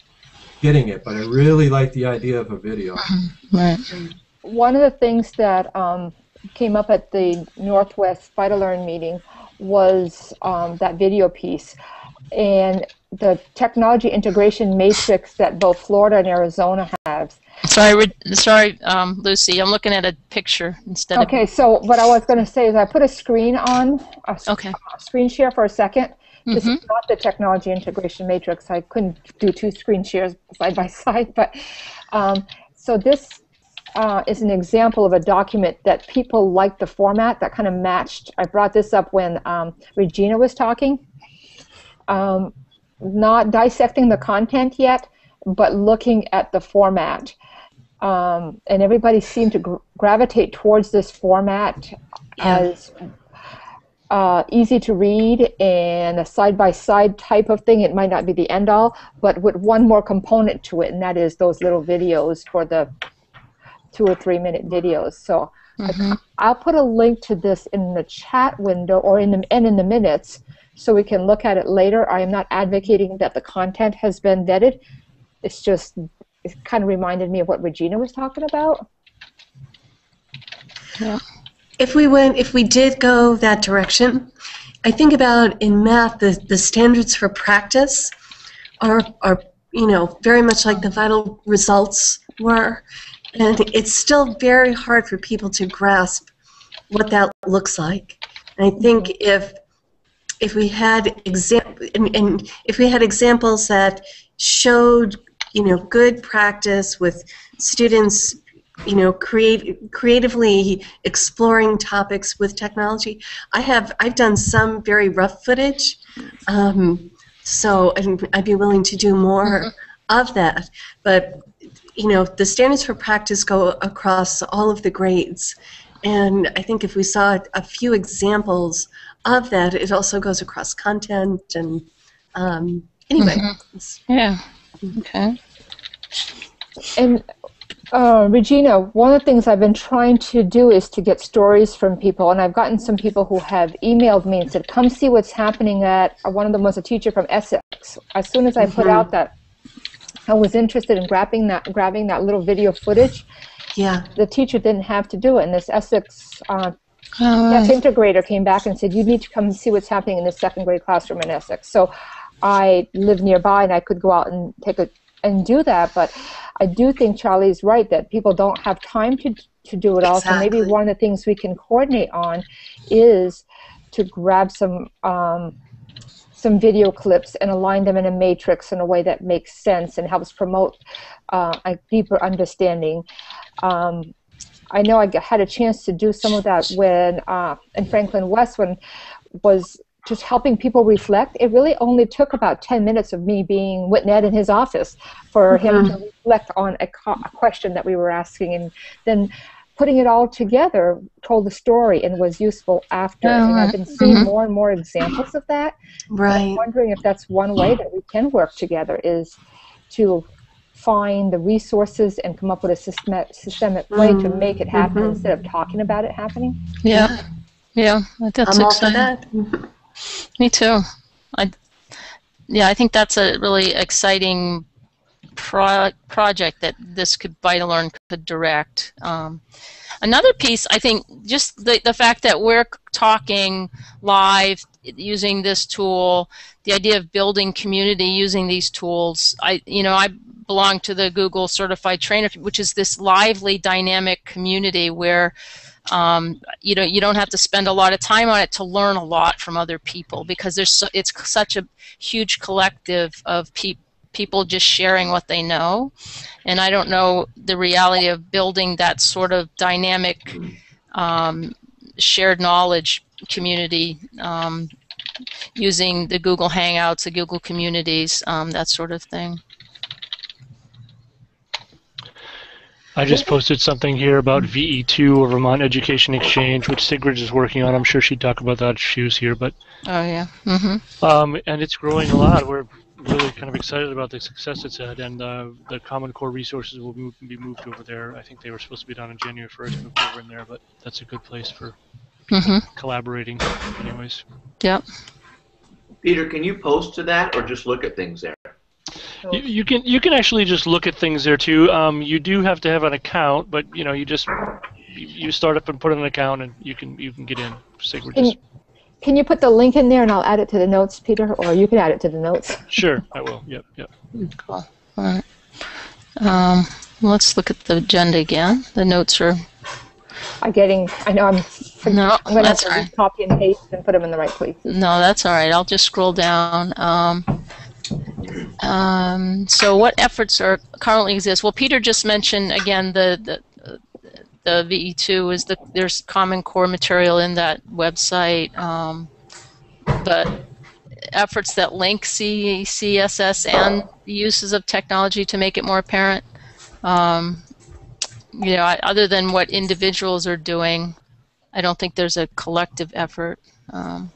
getting it. But I really like the idea of a video. Right. One of the things that um, came up at the Northwest VitaLearn meeting was um, that video piece. And the technology integration matrix that both Florida and Arizona have. Sorry, sorry, um, Lucy. I'm looking at a picture instead Okay, so what I was going to say is I put a screen on, a of. Okay. screen share for a second. This Mhm. is not the technology integration matrix. I couldn't do two screen shares side by side, but um, so this uh, is an example of a document that people liked the format that kind of matched. I brought this up when um, Regina was talking. Um, not dissecting the content yet, but looking at the format. Um, and everybody seemed to gr- gravitate towards this format Yeah. as uh, easy to read and a side by side type of thing. It might not be the end all, but with one more component to it, and that is those little videos for the two or three minute videos. So Mhm. I'll put a link to this in the chat window or in the and in the minutes so we can look at it later. I am not advocating that the content has been vetted. It's just it kind of reminded me of what Regina was talking about. Yeah. If we went, if we did go that direction, I think about in math the, the standards for practice are are you know very much like the vital results were, and it's still very hard for people to grasp what that looks like. And I think if if we had exam and, and if we had examples that showed you know good practice with students you know create creatively exploring topics with technology i have i've done some very rough footage um, so I'd, I'd be willing to do more of that. But you know the standards for practice go across all of the grades. And i think if we saw a few examples of that it also goes across content and um, anyway it's- Yeah. Okay. And uh, Regina, one of the things I've been trying to do is to get stories from people, and I've gotten some people who have emailed me and said, "Come see what's happening at." uh, One of them was a teacher from Essex. As soon as I put Mhm. out that I was interested in grabbing that grabbing that little video footage, yeah the teacher didn't have to do it, and this Essex uh, All tech right. integrator came back and said, "You need to come and see what's happening in this second grade classroom in Essex." So I live nearby, and I could go out and take a and do that. But I do think Charlie's right that people don't have time to to do it all. So maybe one of the things we can coordinate on is to grab some um, some video clips and align them in a matrix in a way that makes sense and helps promote uh, a deeper understanding. Um, I know I had a chance to do some of that when uh, in Franklin West when was just helping people reflect. It really only took about 10 minutes of me being with Ned in his office for him Mhm. to reflect on a, co- a question that we were asking and then putting it all together told the story and was useful after. And I've been seeing mhm. more and more examples of that. I'm Right. wondering if that's one way that we can work together is to find the resources and come up with a systemic, systemic way to Mm, make it happen mhm. instead of talking about it happening. Yeah. Yeah. That's I'm all for exciting. that. Me too. I, yeah, I think that's a really exciting pro- project that this could VitaLearn could direct. Um, another piece, I think, just the, the fact that we're talking live using this tool, the idea of building community using these tools. I, you know, I belong to the Google Certified Trainer, which is this lively, dynamic community where um, you know you don't have to spend a lot of time on it to learn a lot from other people because there's so, it's such a huge collective of pe- people just sharing what they know. And i don't know the reality of building that sort of dynamic um, shared knowledge community um, using the google hangouts the google communities um, that sort of thing I just posted something here about VE2 or Vermont Education Exchange, which Sigrid is working on. I'm sure she'd talk about that if she was here, but oh yeah mm-hmm. um, and it's growing a lot. We're really kind of excited about the success it's had, and uh, the Common Core resources will move, be moved over there. I think they were supposed to be done on January 1st, moved over in there, but that's a good place for Mm-hmm. collaborating, anyways. yep Peter, can you post to that or just look at things there? You, you can you can actually just look at things there too. Um, you do have to have an account, but you know you just you, you start up and put in an account, and you can you can get in. Sigrid Can, just can you put the link in there and I'll add it to the notes, Peter, or you can add it to the notes? sure I will. Yep yep. Cool. All right. Um, let's look at the agenda again. The notes are I'm getting, I know I'm, no. I'm going to have That's to all right. copy and paste and put them in the right place. No, that's all right. I'll just scroll down. Um, um, so, what efforts are currently exist? Well, Peter just mentioned again the the, the VE2 is the there's Common Core material in that website, um, but efforts that link C, CSS and the uses of technology to make it more apparent. Um, you know, I- other than what individuals are doing, I don't think there's a collective effort. Um,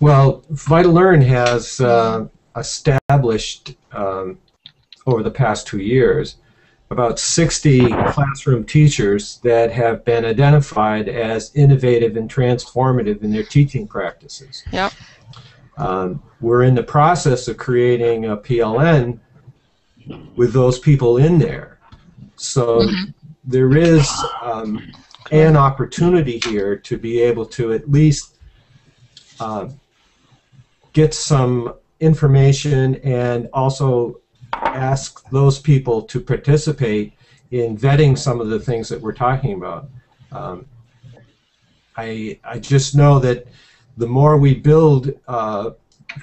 Well, VitaLearn has uh, established um, over the past two years about 60 classroom teachers that have been identified as innovative and transformative in their teaching practices. Yep. Um, we're in the process of creating a PLN with those people in there. So there is um, an opportunity here to be able to at least uh, get some information and also ask those people to participate in vetting some of the things that we're talking about. Um, I, I just know that the more we build uh,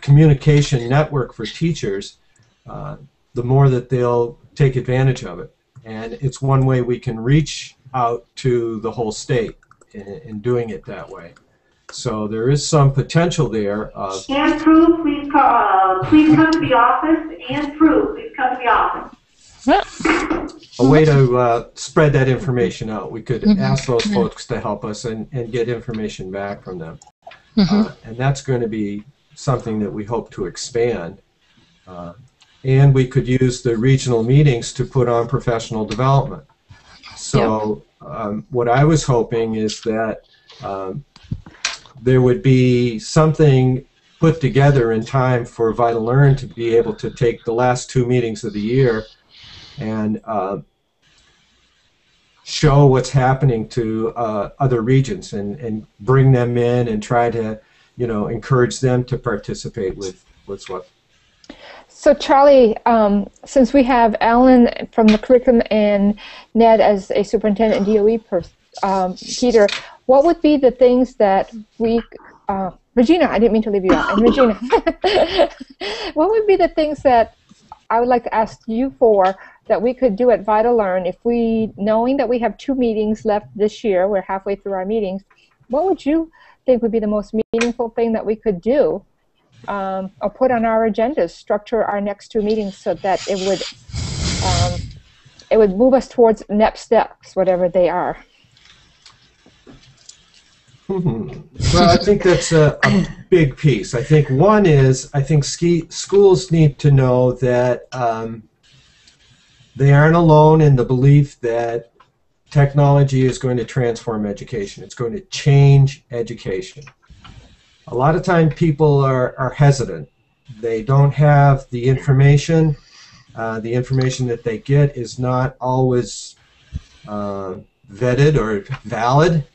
communication network for teachers, uh, the more that they'll take advantage of it. And it's one way we can reach out to the whole state in, in doing it that way. So there is some potential there of And proof, please call, uh, please come to the office, and proof, please come to the office. a way to uh, spread that information out. We could Mhm. ask those folks to help us and, and get information back from them. Mhm. Uh, and that's going to be something that we hope to expand. Uh, and we could use the regional meetings to put on professional development. So um, what I was hoping is that um, there would be something put together in time for VitaLearn to be able to take the last two meetings of the year and uh, show what's happening to uh, other regions and, and bring them in and try to, you know, encourage them to participate with, with what. So Charlie, um, since we have Alan from the curriculum and Ned as a superintendent and DOE person, um, Peter, what would be the things that we, uh, Regina, I didn't mean to leave you out. And Regina, what would be the things that I would like to ask you for that we could do at VitaLearn if we, knowing that we have two meetings left this year, we're halfway through our meetings, what would you think would be the most meaningful thing that we could do um, or put on our agendas, structure our next two meetings so that it would um, it would move us towards next steps, whatever they are. Well, I think that's a, a, big piece. I think one is I think ski, schools need to know that um, they aren't alone in the belief that technology is going to transform education. It's going to change education. A lot of time people are, are hesitant. They don't have the information. Uh, the information that they get is not always uh, vetted or valid.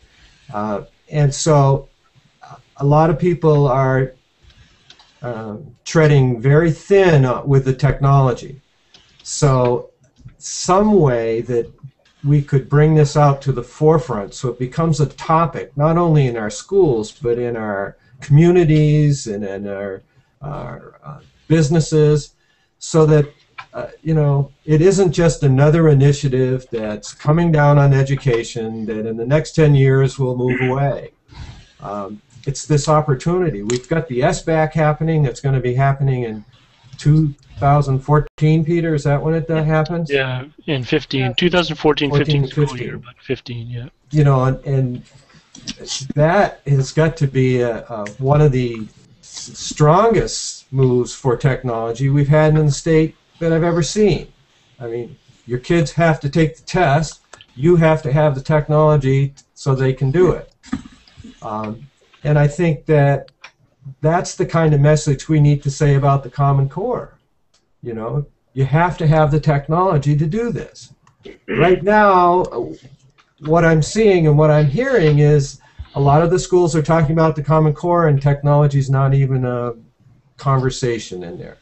Uh, and so a lot of people are um, treading very thin with the technology. So some way that we could bring this out to the forefront so it becomes a topic not only in our schools but in our communities and in our, our uh, businesses so that uh, you know it isn't just another initiative that's coming down on education that in the next 10 years will move away um, it's this opportunity we've got the SBAC happening it's going to be happening in 2014, Peter? Is that when it uh, happens? Yeah, in 15, 2014, 15 school 15. year, but 15, yeah. You know, and, and that has got to be a, a, one of the strongest moves for technology we've had in the state that I've ever seen. I mean, your kids have to take the test. You have to have the technology so they can do it. Um, and I think that that's the kind of message we need to say about the Common Core. You know, you have to have the technology to do this. Right now, what I'm seeing and what I'm hearing is a lot of the schools are talking about the Common Core, and technology is not even a conversation in there.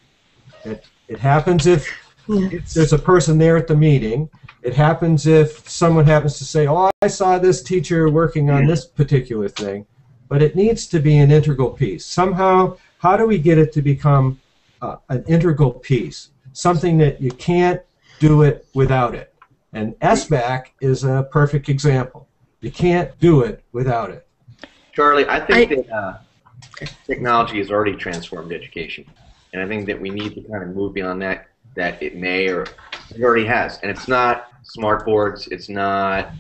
It, it happens if, if there's a person there at the meeting. It happens if someone happens to say, "Oh, I saw this teacher working on this particular thing," but it needs to be an integral piece. Somehow, how do we get it to become uh, an integral piece, something that you can't do it without it. And SBAC is a perfect example. You can't do it without it. Charlie, I think I, that uh, technology has already transformed education, and I think that we need to kind of move beyond that. That it may or it already has, and it's not smart boards, it's not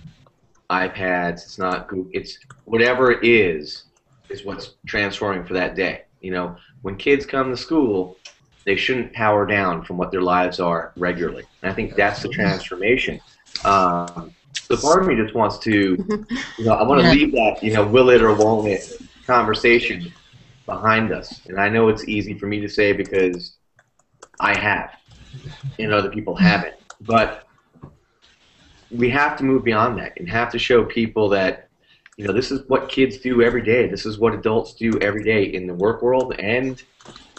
iPads, it's not Google, it's whatever it is, is what's transforming for that day. You know, when kids come to school, they shouldn't power down from what their lives are regularly. And I think that's the transformation. Um, so part of me just wants to, you know, I want to leave that, you know, will it or won't it conversation behind us. And I know it's easy for me to say because I have, and other people haven't. But we have to move beyond that and have to show people that, you know, this is what kids do every day. This is what adults do every day in the work world and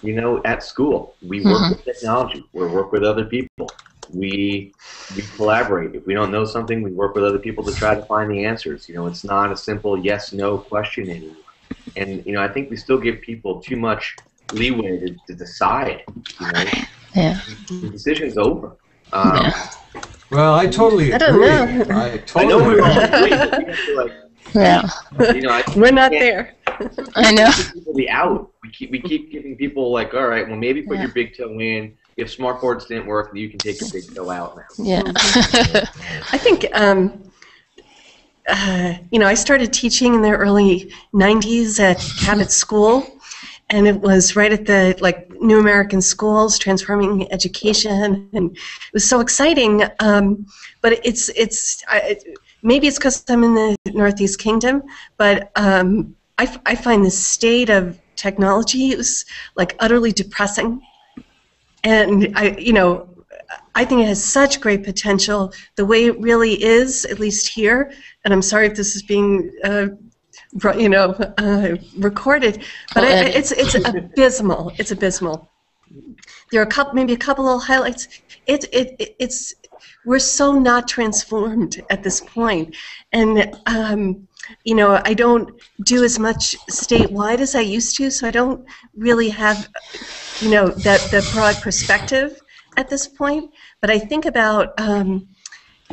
you know, at school. We work mm-hmm. with technology. We work with other people. We we collaborate. If we don't know something, we work with other people to try to find the answers. You know, it's not a simple yes no question anymore. And you know, I think we still give people too much leeway to, to decide. You know, yeah. the decision's over. Um, yeah. Well, I totally I don't agree. know. I totally I know we all agree. But we like, yeah. You know, We're not there. I know. People be out. We keep we keep giving people like, all right, well maybe put yeah. your big toe in. If smart boards didn't work, you can take your big toe out now. Yeah. I think um, uh, you know I started teaching in the early '90s at Cabot School, and it was right at the like New American Schools, transforming education, and it was so exciting. Um, but it's it's. I, maybe it's because I'm in the Northeast Kingdom, but um, I, I find the state of technology use like utterly depressing. And I, you know, I think it has such great potential the way it really is, at least here. And I'm sorry if this is being, uh, you know, uh, recorded, but I, it's it's abysmal. It's abysmal. There are a couple, maybe a couple little highlights. It, it, it it's we're so not transformed at this point, and um, you know, I don't do as much statewide as I used to, so I don't really have, you know, that the broad perspective at this point. But I think about, um,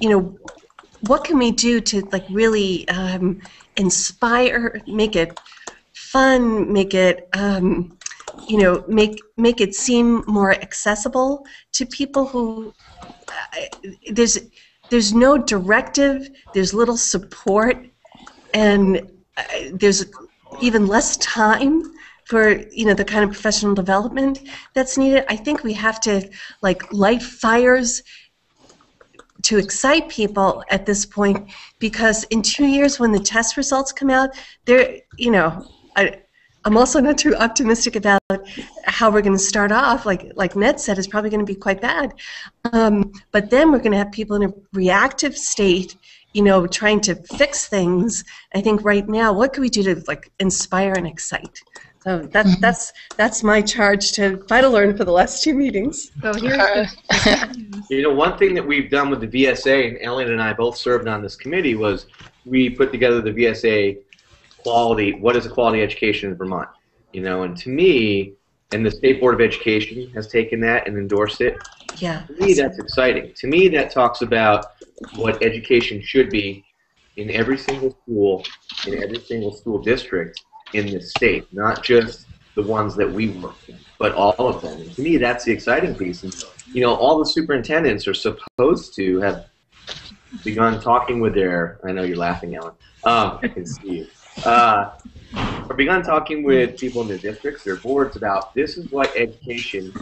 you know, what can we do to like really um, inspire, make it fun, make it, um, you know, make make it seem more accessible to people who uh, there's there's no directive, there's little support and uh, there's even less time for you know the kind of professional development that's needed. I think we have to like light fires to excite people at this point because in two years when the test results come out there you know I, i'm also not too optimistic about how we're going to start off like like ned said it's probably going to be quite bad um, but then we're going to have people in a reactive state you know, trying to fix things. I think right now, what can we do to like inspire and excite? So that, that's that's my charge to VitaLearn for the last two meetings. So here's the, you know one thing that we've done with the VSA, and Ellen and I both served on this committee, was we put together the VSA quality. What is a quality education in Vermont? You know, and to me, and the State Board of Education has taken that and endorsed it. Yeah. To me, that's exciting. To me, that talks about what education should be in every single school, in every single school district in this state, not just the ones that we work in, but all of them. And to me, that's the exciting piece. And, you know, all the superintendents are supposed to have begun talking with their, I know you're laughing, Ellen. Um, I can see you. Uh, or begun talking with people in their districts, their boards about this is what education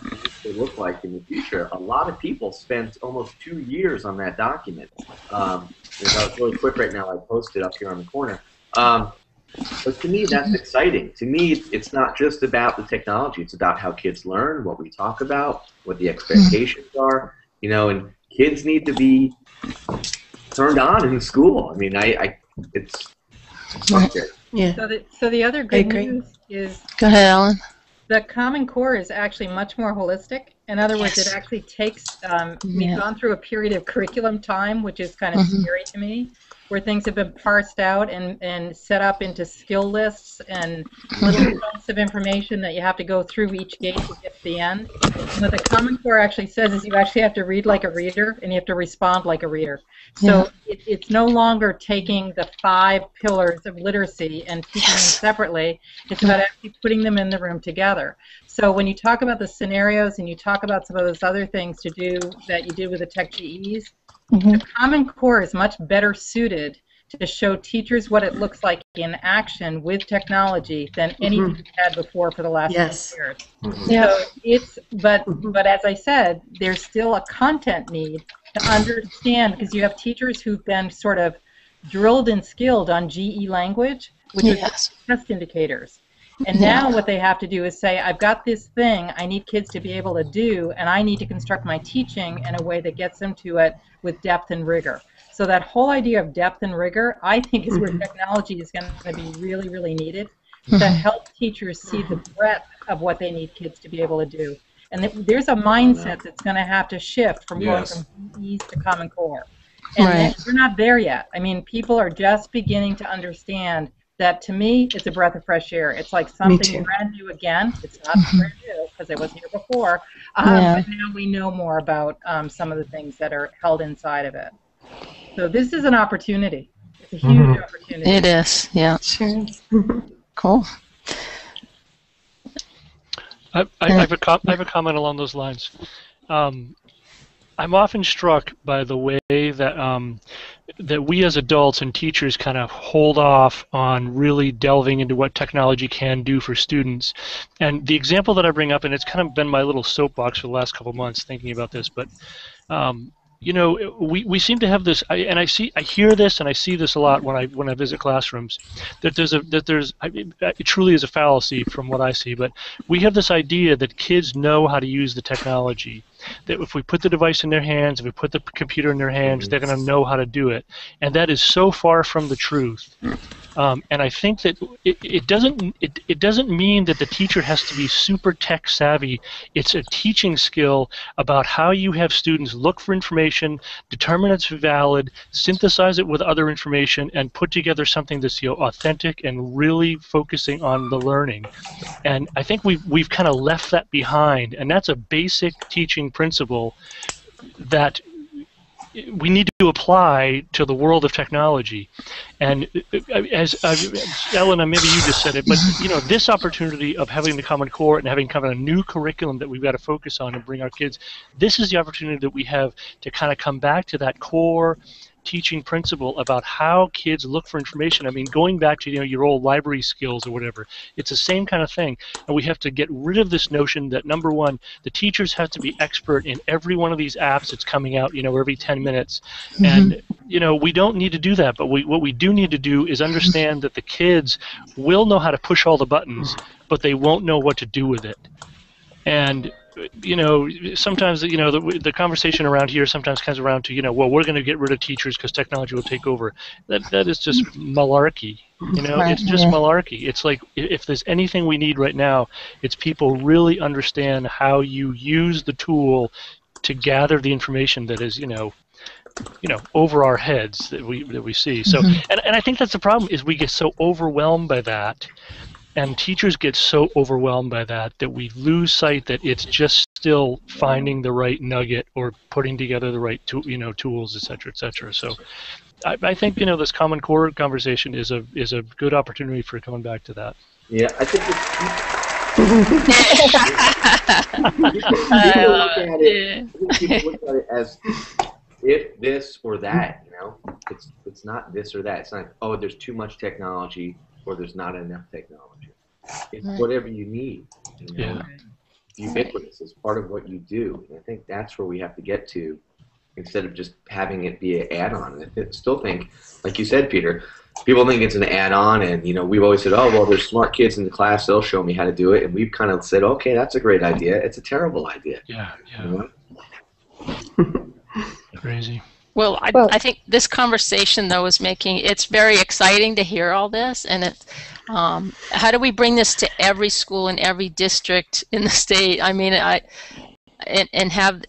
should look like in the future. A lot of people spent almost two years on that document. Um, it's really quick right now. I posted up here on the corner. Um, but to me, that's exciting. To me, it's not just about the technology. It's about how kids learn, what we talk about, what the expectations are. You know, and kids need to be turned on in school. I mean, I, I it's, it's yeah. So the, so the other good news is Go ahead, Ellen. the Common Core is actually much more holistic. In other words, Yes. it actually takes, um, Yeah. we've gone through a period of curriculum time, which is kind of Mhm. scary to me, where things have been parsed out and, and set up into skill lists and little chunks of information that you have to go through each gate to get to the end. And what the Common Core actually says is you actually have to read like a reader and you have to respond like a reader. So it, it's no longer taking the five pillars of literacy and teaching them separately. It's about actually putting them in the room together. So when you talk about the scenarios and you talk about some of those other things to do that you did with the Tech GEs, Mm-hmm. the Common Core is much better suited to show teachers what it looks like in action with technology than mm-hmm. anything we've had before for the last Yes. few years. Mm-hmm. Yeah. So it's but but as I said, there's still a content need to understand because you have teachers who've been sort of drilled and skilled on GE language, which is test indicators. And Yeah. now what they have to do is say, I've got this thing I need kids to be able to do, and I need to construct my teaching in a way that gets them to it with depth and rigor. So that whole idea of depth and rigor, I think, is where mm-hmm. technology is going to be really, really needed mm-hmm. to help teachers see the breadth of what they need kids to be able to do. And there's a mindset that's going to have to shift from Yes. going from GEs to Common Core. And Right. we're not there yet. I mean, people are just beginning to understand that to me, it's a breath of fresh air. It's like something brand new again. It's not brand new because it wasn't here before. Um, Yeah. But now we know more about um, some of the things that are held inside of it. So this is an opportunity. It's a huge Mhm. opportunity. It is. Yeah. Sure. Cool. I, I, I, have a com- I have a comment along those lines. Um, I'm often struck by the way that um, that we as adults and teachers kind of hold off on really delving into what technology can do for students. And the example that I bring up, and it's kind of been my little soapbox for the last couple months thinking about this, but um, you know, we, we seem to have this, I, and I see, I hear this, and I see this a lot when I when I visit classrooms. That there's a that there's I mean, it truly is a fallacy from what I see, but we have this idea that kids know how to use the technology, that if we put the device in their hands, if we put the computer in their hands, they're going to know how to do it. And that is so far from the truth. Um, and I think that it, it doesn't it, it doesn't mean that the teacher has to be super tech savvy. It's a teaching skill about how you have students look for information, determine it's valid, synthesize it with other information, and put together something that's you know, authentic and really focusing on the learning. And I think we've we've kind of left that behind, and that's a basic teaching principle that we need to apply to the world of technology. And uh, as, as Elena, maybe you just said it, but you know, this opportunity of having the Common Core and having kind of a new curriculum that we've got to focus on and bring our kids, this is the opportunity that we have to kind of come back to that core teaching principle about how kids look for information. I mean, going back to you know your old library skills or whatever, it's the same kind of thing. And we have to get rid of this notion that number one, the teachers have to be expert in every one of these apps that's coming out, you know, every 10 minutes. Mm-hmm. And you know, we don't need to do that. But we what we do need to do is understand that the kids will know how to push all the buttons, but they won't know what to do with it. And you know, sometimes you know the, the conversation around here sometimes comes around to you know, well, we're going to get rid of teachers because technology will take over. That that is just malarkey. You know, right, it's just yeah. malarkey. It's like if there's anything we need right now, it's people really understand how you use the tool to gather the information that is, you know, you know over our heads that we that we see so mm-hmm. and, and i think that's the problem is we get so overwhelmed by that and teachers get so overwhelmed by that that we lose sight that it's just still finding the right nugget or putting together the right to, you know tools, et cetera, et cetera. So I, I think you know this Common Core conversation is a is a good opportunity for coming back to that. Yeah, I think. people, look at it, uh, people look at it as if this or that. You know, it's it's not this or that. It's not oh, there's too much technology or there's not enough technology. It's right. whatever you need. You know? Yeah. Ubiquitous is part of what you do. And I think that's where we have to get to instead of just having it be an add-on. And I still think, like you said, Peter, people think it's an add-on and you know we've always said oh well there's smart kids in the class they'll show me how to do it and we've kind of said okay that's a great idea it's a terrible idea yeah yeah you know? crazy well I, well I, think this conversation though is making it's very exciting to hear all this and it's um, how do we bring this to every school in every district in the state? I mean, I and, and have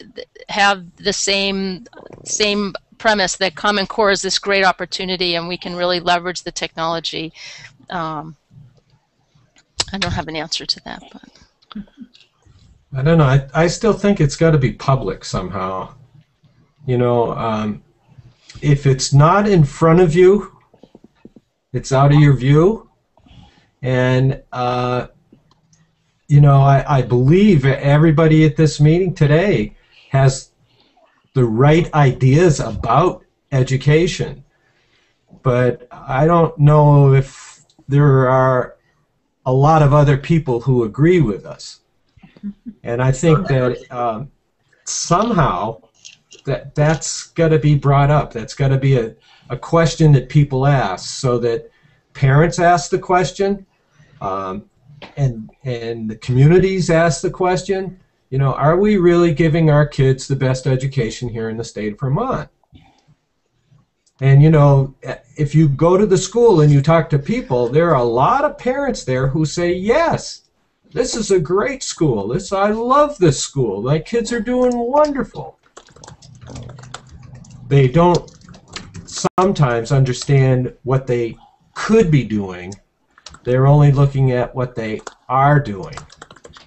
have the same same premise that Common Core is this great opportunity, and we can really leverage the technology. Um, I don't have an answer to that, but I don't know. I, I still think it's got to be public somehow. You know, um, if it's not in front of you, it's out of your view and, uh, you know, I, I believe everybody at this meeting today has the right ideas about education. But I don't know if there are a lot of other people who agree with us. And I think that um, somehow that that's got to be brought up. That's got to be a, a question that people ask so that parents ask the question um, and and the communities ask the question, you know, are we really giving our kids the best education here in the state of Vermont? And you know, if you go to the school and you talk to people, there are a lot of parents there who say, "Yes, this is a great school. This I love this school. My kids are doing wonderful." They don't sometimes understand what they could be doing they're only looking at what they are doing.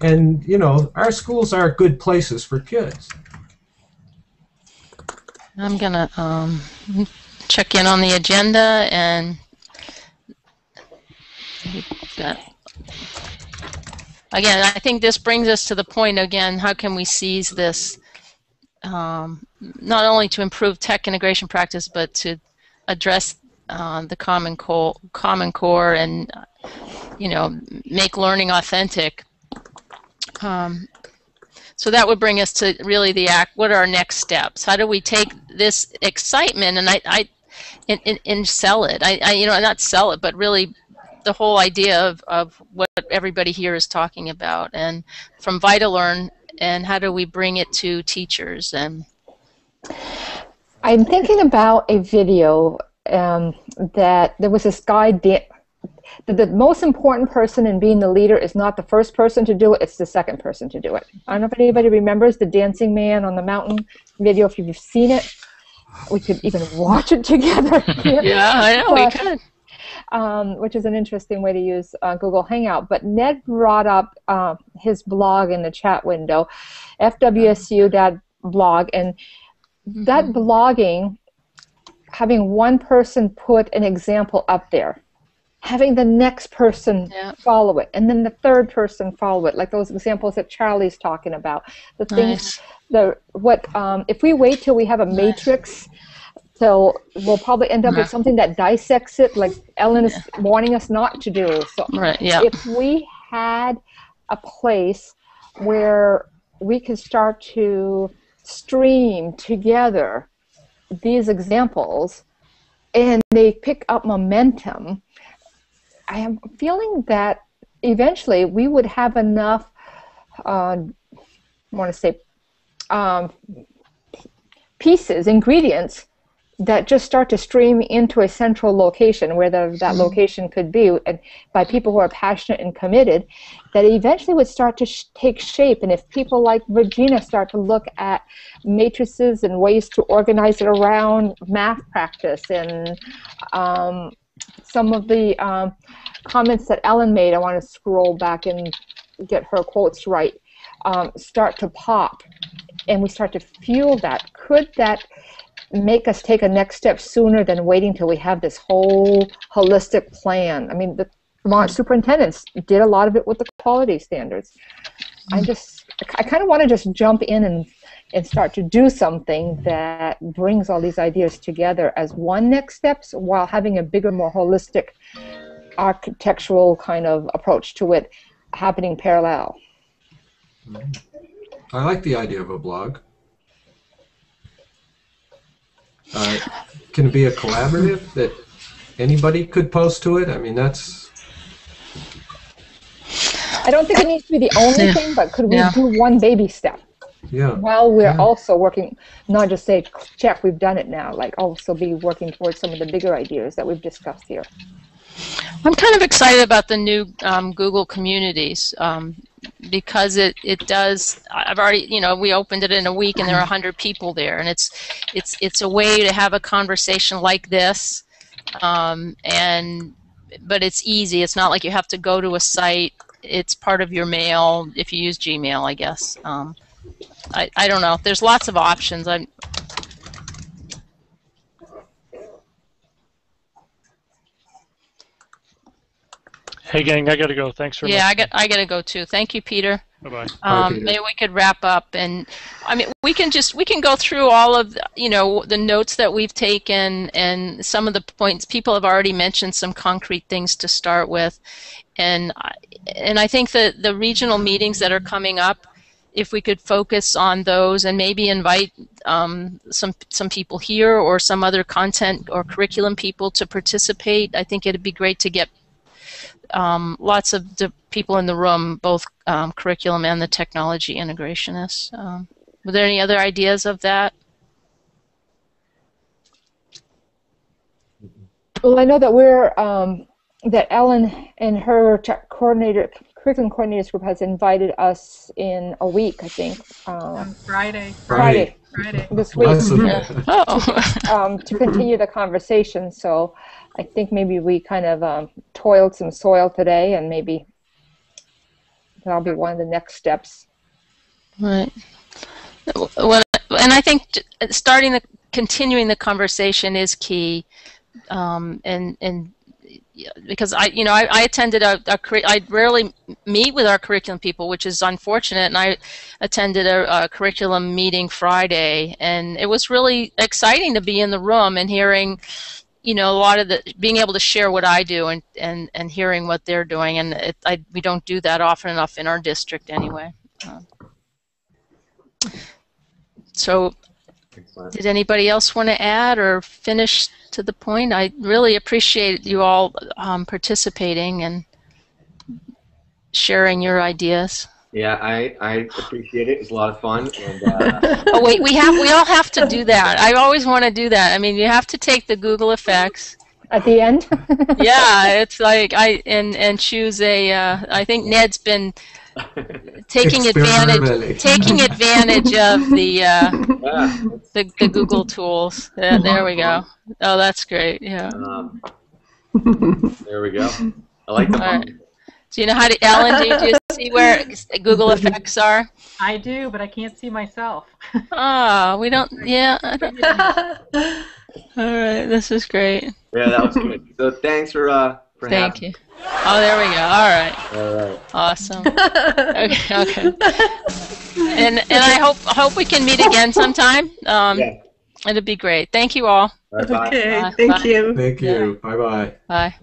And, you know, our schools are good places for kids. I'm going to um, check in on the agenda and again, I think this brings us to the point again, how can we seize this um, not only to improve tech integration practice, but to address uh, the Common Core, Common Core and you know, make learning authentic. Um, so that would bring us to really the act. What are our next steps? How do we take this excitement and I, I and, and, and sell it? I, I, you know, not sell it, but really the whole idea of, of what everybody here is talking about. And from VitaLearn, and how do we bring it to teachers and I'm thinking about a video um, that there was this guy. Dan- the, the most important person in being the leader is not the first person to do it; it's the second person to do it. I don't know if anybody remembers the dancing man on the mountain video. If you've seen it, we could even watch it together. yeah i know we could um, which is an interesting way to use uh, Google Hangout. But Ned brought up uh, his blog in the chat window, fwsu.blog, and that blogging, having one person put an example up there, having the next person Yeah. follow it, and then the third person follow it, like those examples that Charlie's talking about. The things, Nice. the what, um, if we wait till we have a matrix. So we'll probably end up Yeah. with something that dissects it, like Ellen is warning us not to do. So right yeah if we had a place where we could start to stream together these examples and they pick up momentum, I am feeling that eventually we would have enough, uh, I want to say, um, pieces, ingredients that just start to stream into a central location where the, that location could be and by people who are passionate and committed that eventually would start to sh- take shape. And if people like regina start to look at matrices and ways to organize it around math practice and um, some of the um, comments that ellen made i want to scroll back and get her quotes right um, start to pop and we start to fuel that. Could that make us take a next step sooner than waiting till we have this whole holistic plan. I mean, the Vermont superintendents did a lot of it with the quality standards. I just, I kind of want to just jump in and, and start to do something that brings all these ideas together as one next steps while having a bigger, more holistic architectural kind of approach to it happening parallel. I like the idea of a blog. Uh, can it be a collaborative that anybody could post to it? I mean, that's I don't think it needs to be the only Yeah. thing, but could we Yeah. do one baby step? yeah. while we're Yeah. also working, not just say, check, we've done it now, like also be working towards some of the bigger ideas that we've discussed here. I'm kind of excited about the new um, Google Communities um, because it, it does. I've already, you know, we opened it in a week and there are 100 people there, and it's it's it's a way to have a conversation like this, um, and but it's easy. It's not like you have to go to a site. It's part of your mail if you use Gmail, I guess. Um, I, I don't know. There's lots of options. I'm Hey, gang, I got to go. Thanks very yeah. I got I got to go too. Thank you, Peter. Bye-bye. um, Peter. maybe we could wrap up and i mean we can just we can go through all of the, you know the notes that we've taken and some of the points people have already mentioned some concrete things to start with and I- and i think that the regional meetings that are coming up if we could focus on those and maybe invite um, some some people here or some other content or curriculum people to participate i think it'd be great to get um, lots of the people in the room, both um, curriculum and the technology integrationists. Um, were there any other ideas of that? Well, I know that we're, um, that Ellen and her tech coordinator, curriculum coordinators group has invited us in a week, I think, uh, On Friday. Friday, Friday. this week. Less Yeah. Oh, um, to continue the conversation. So I think maybe we kind of um, toiled some soil today, and maybe that'll be one of the next steps. right. Well, and I think starting the continuing the conversation is key, um, and and yeah, because I you know I, I attended a, a I rarely meet with our curriculum people, which is unfortunate, and I attended a, a curriculum meeting Friday, and it was really exciting to be in the room and hearing you know a lot of the being able to share what I do and and and hearing what they're doing, and it, I we don't do that often enough in our district anyway. Um, so. Did anybody else want to add or finish to the point? I really appreciate you all um, participating and sharing your ideas. Yeah, I, I appreciate it. It's a lot of fun. And uh, Oh wait, we have we all have to do that. I always want to do that. I mean, you have to take the Google effects. At the end? Yeah, it's like I and and choose a. Uh, I think Ned's been taking advantage taking advantage of the uh, yeah, the, the Google tools. Yeah, there we go. Oh, that's great. Yeah. um, there we go. I like the All right. So you know how to Ellen? Do you, do you see where Google effects are? I do, but I can't see myself. Oh, we don't. Yeah. All right. This is great. Yeah, that was good. So thanks for uh for Thank having you. Oh, there we go. All right. All right. Awesome. Okay. Okay. And and I hope hope we can meet again sometime. Um, Yeah. It'd be great. Thank you all. All right, bye. Okay, Bye. thank Bye. you. Thank you. Bye bye. Bye.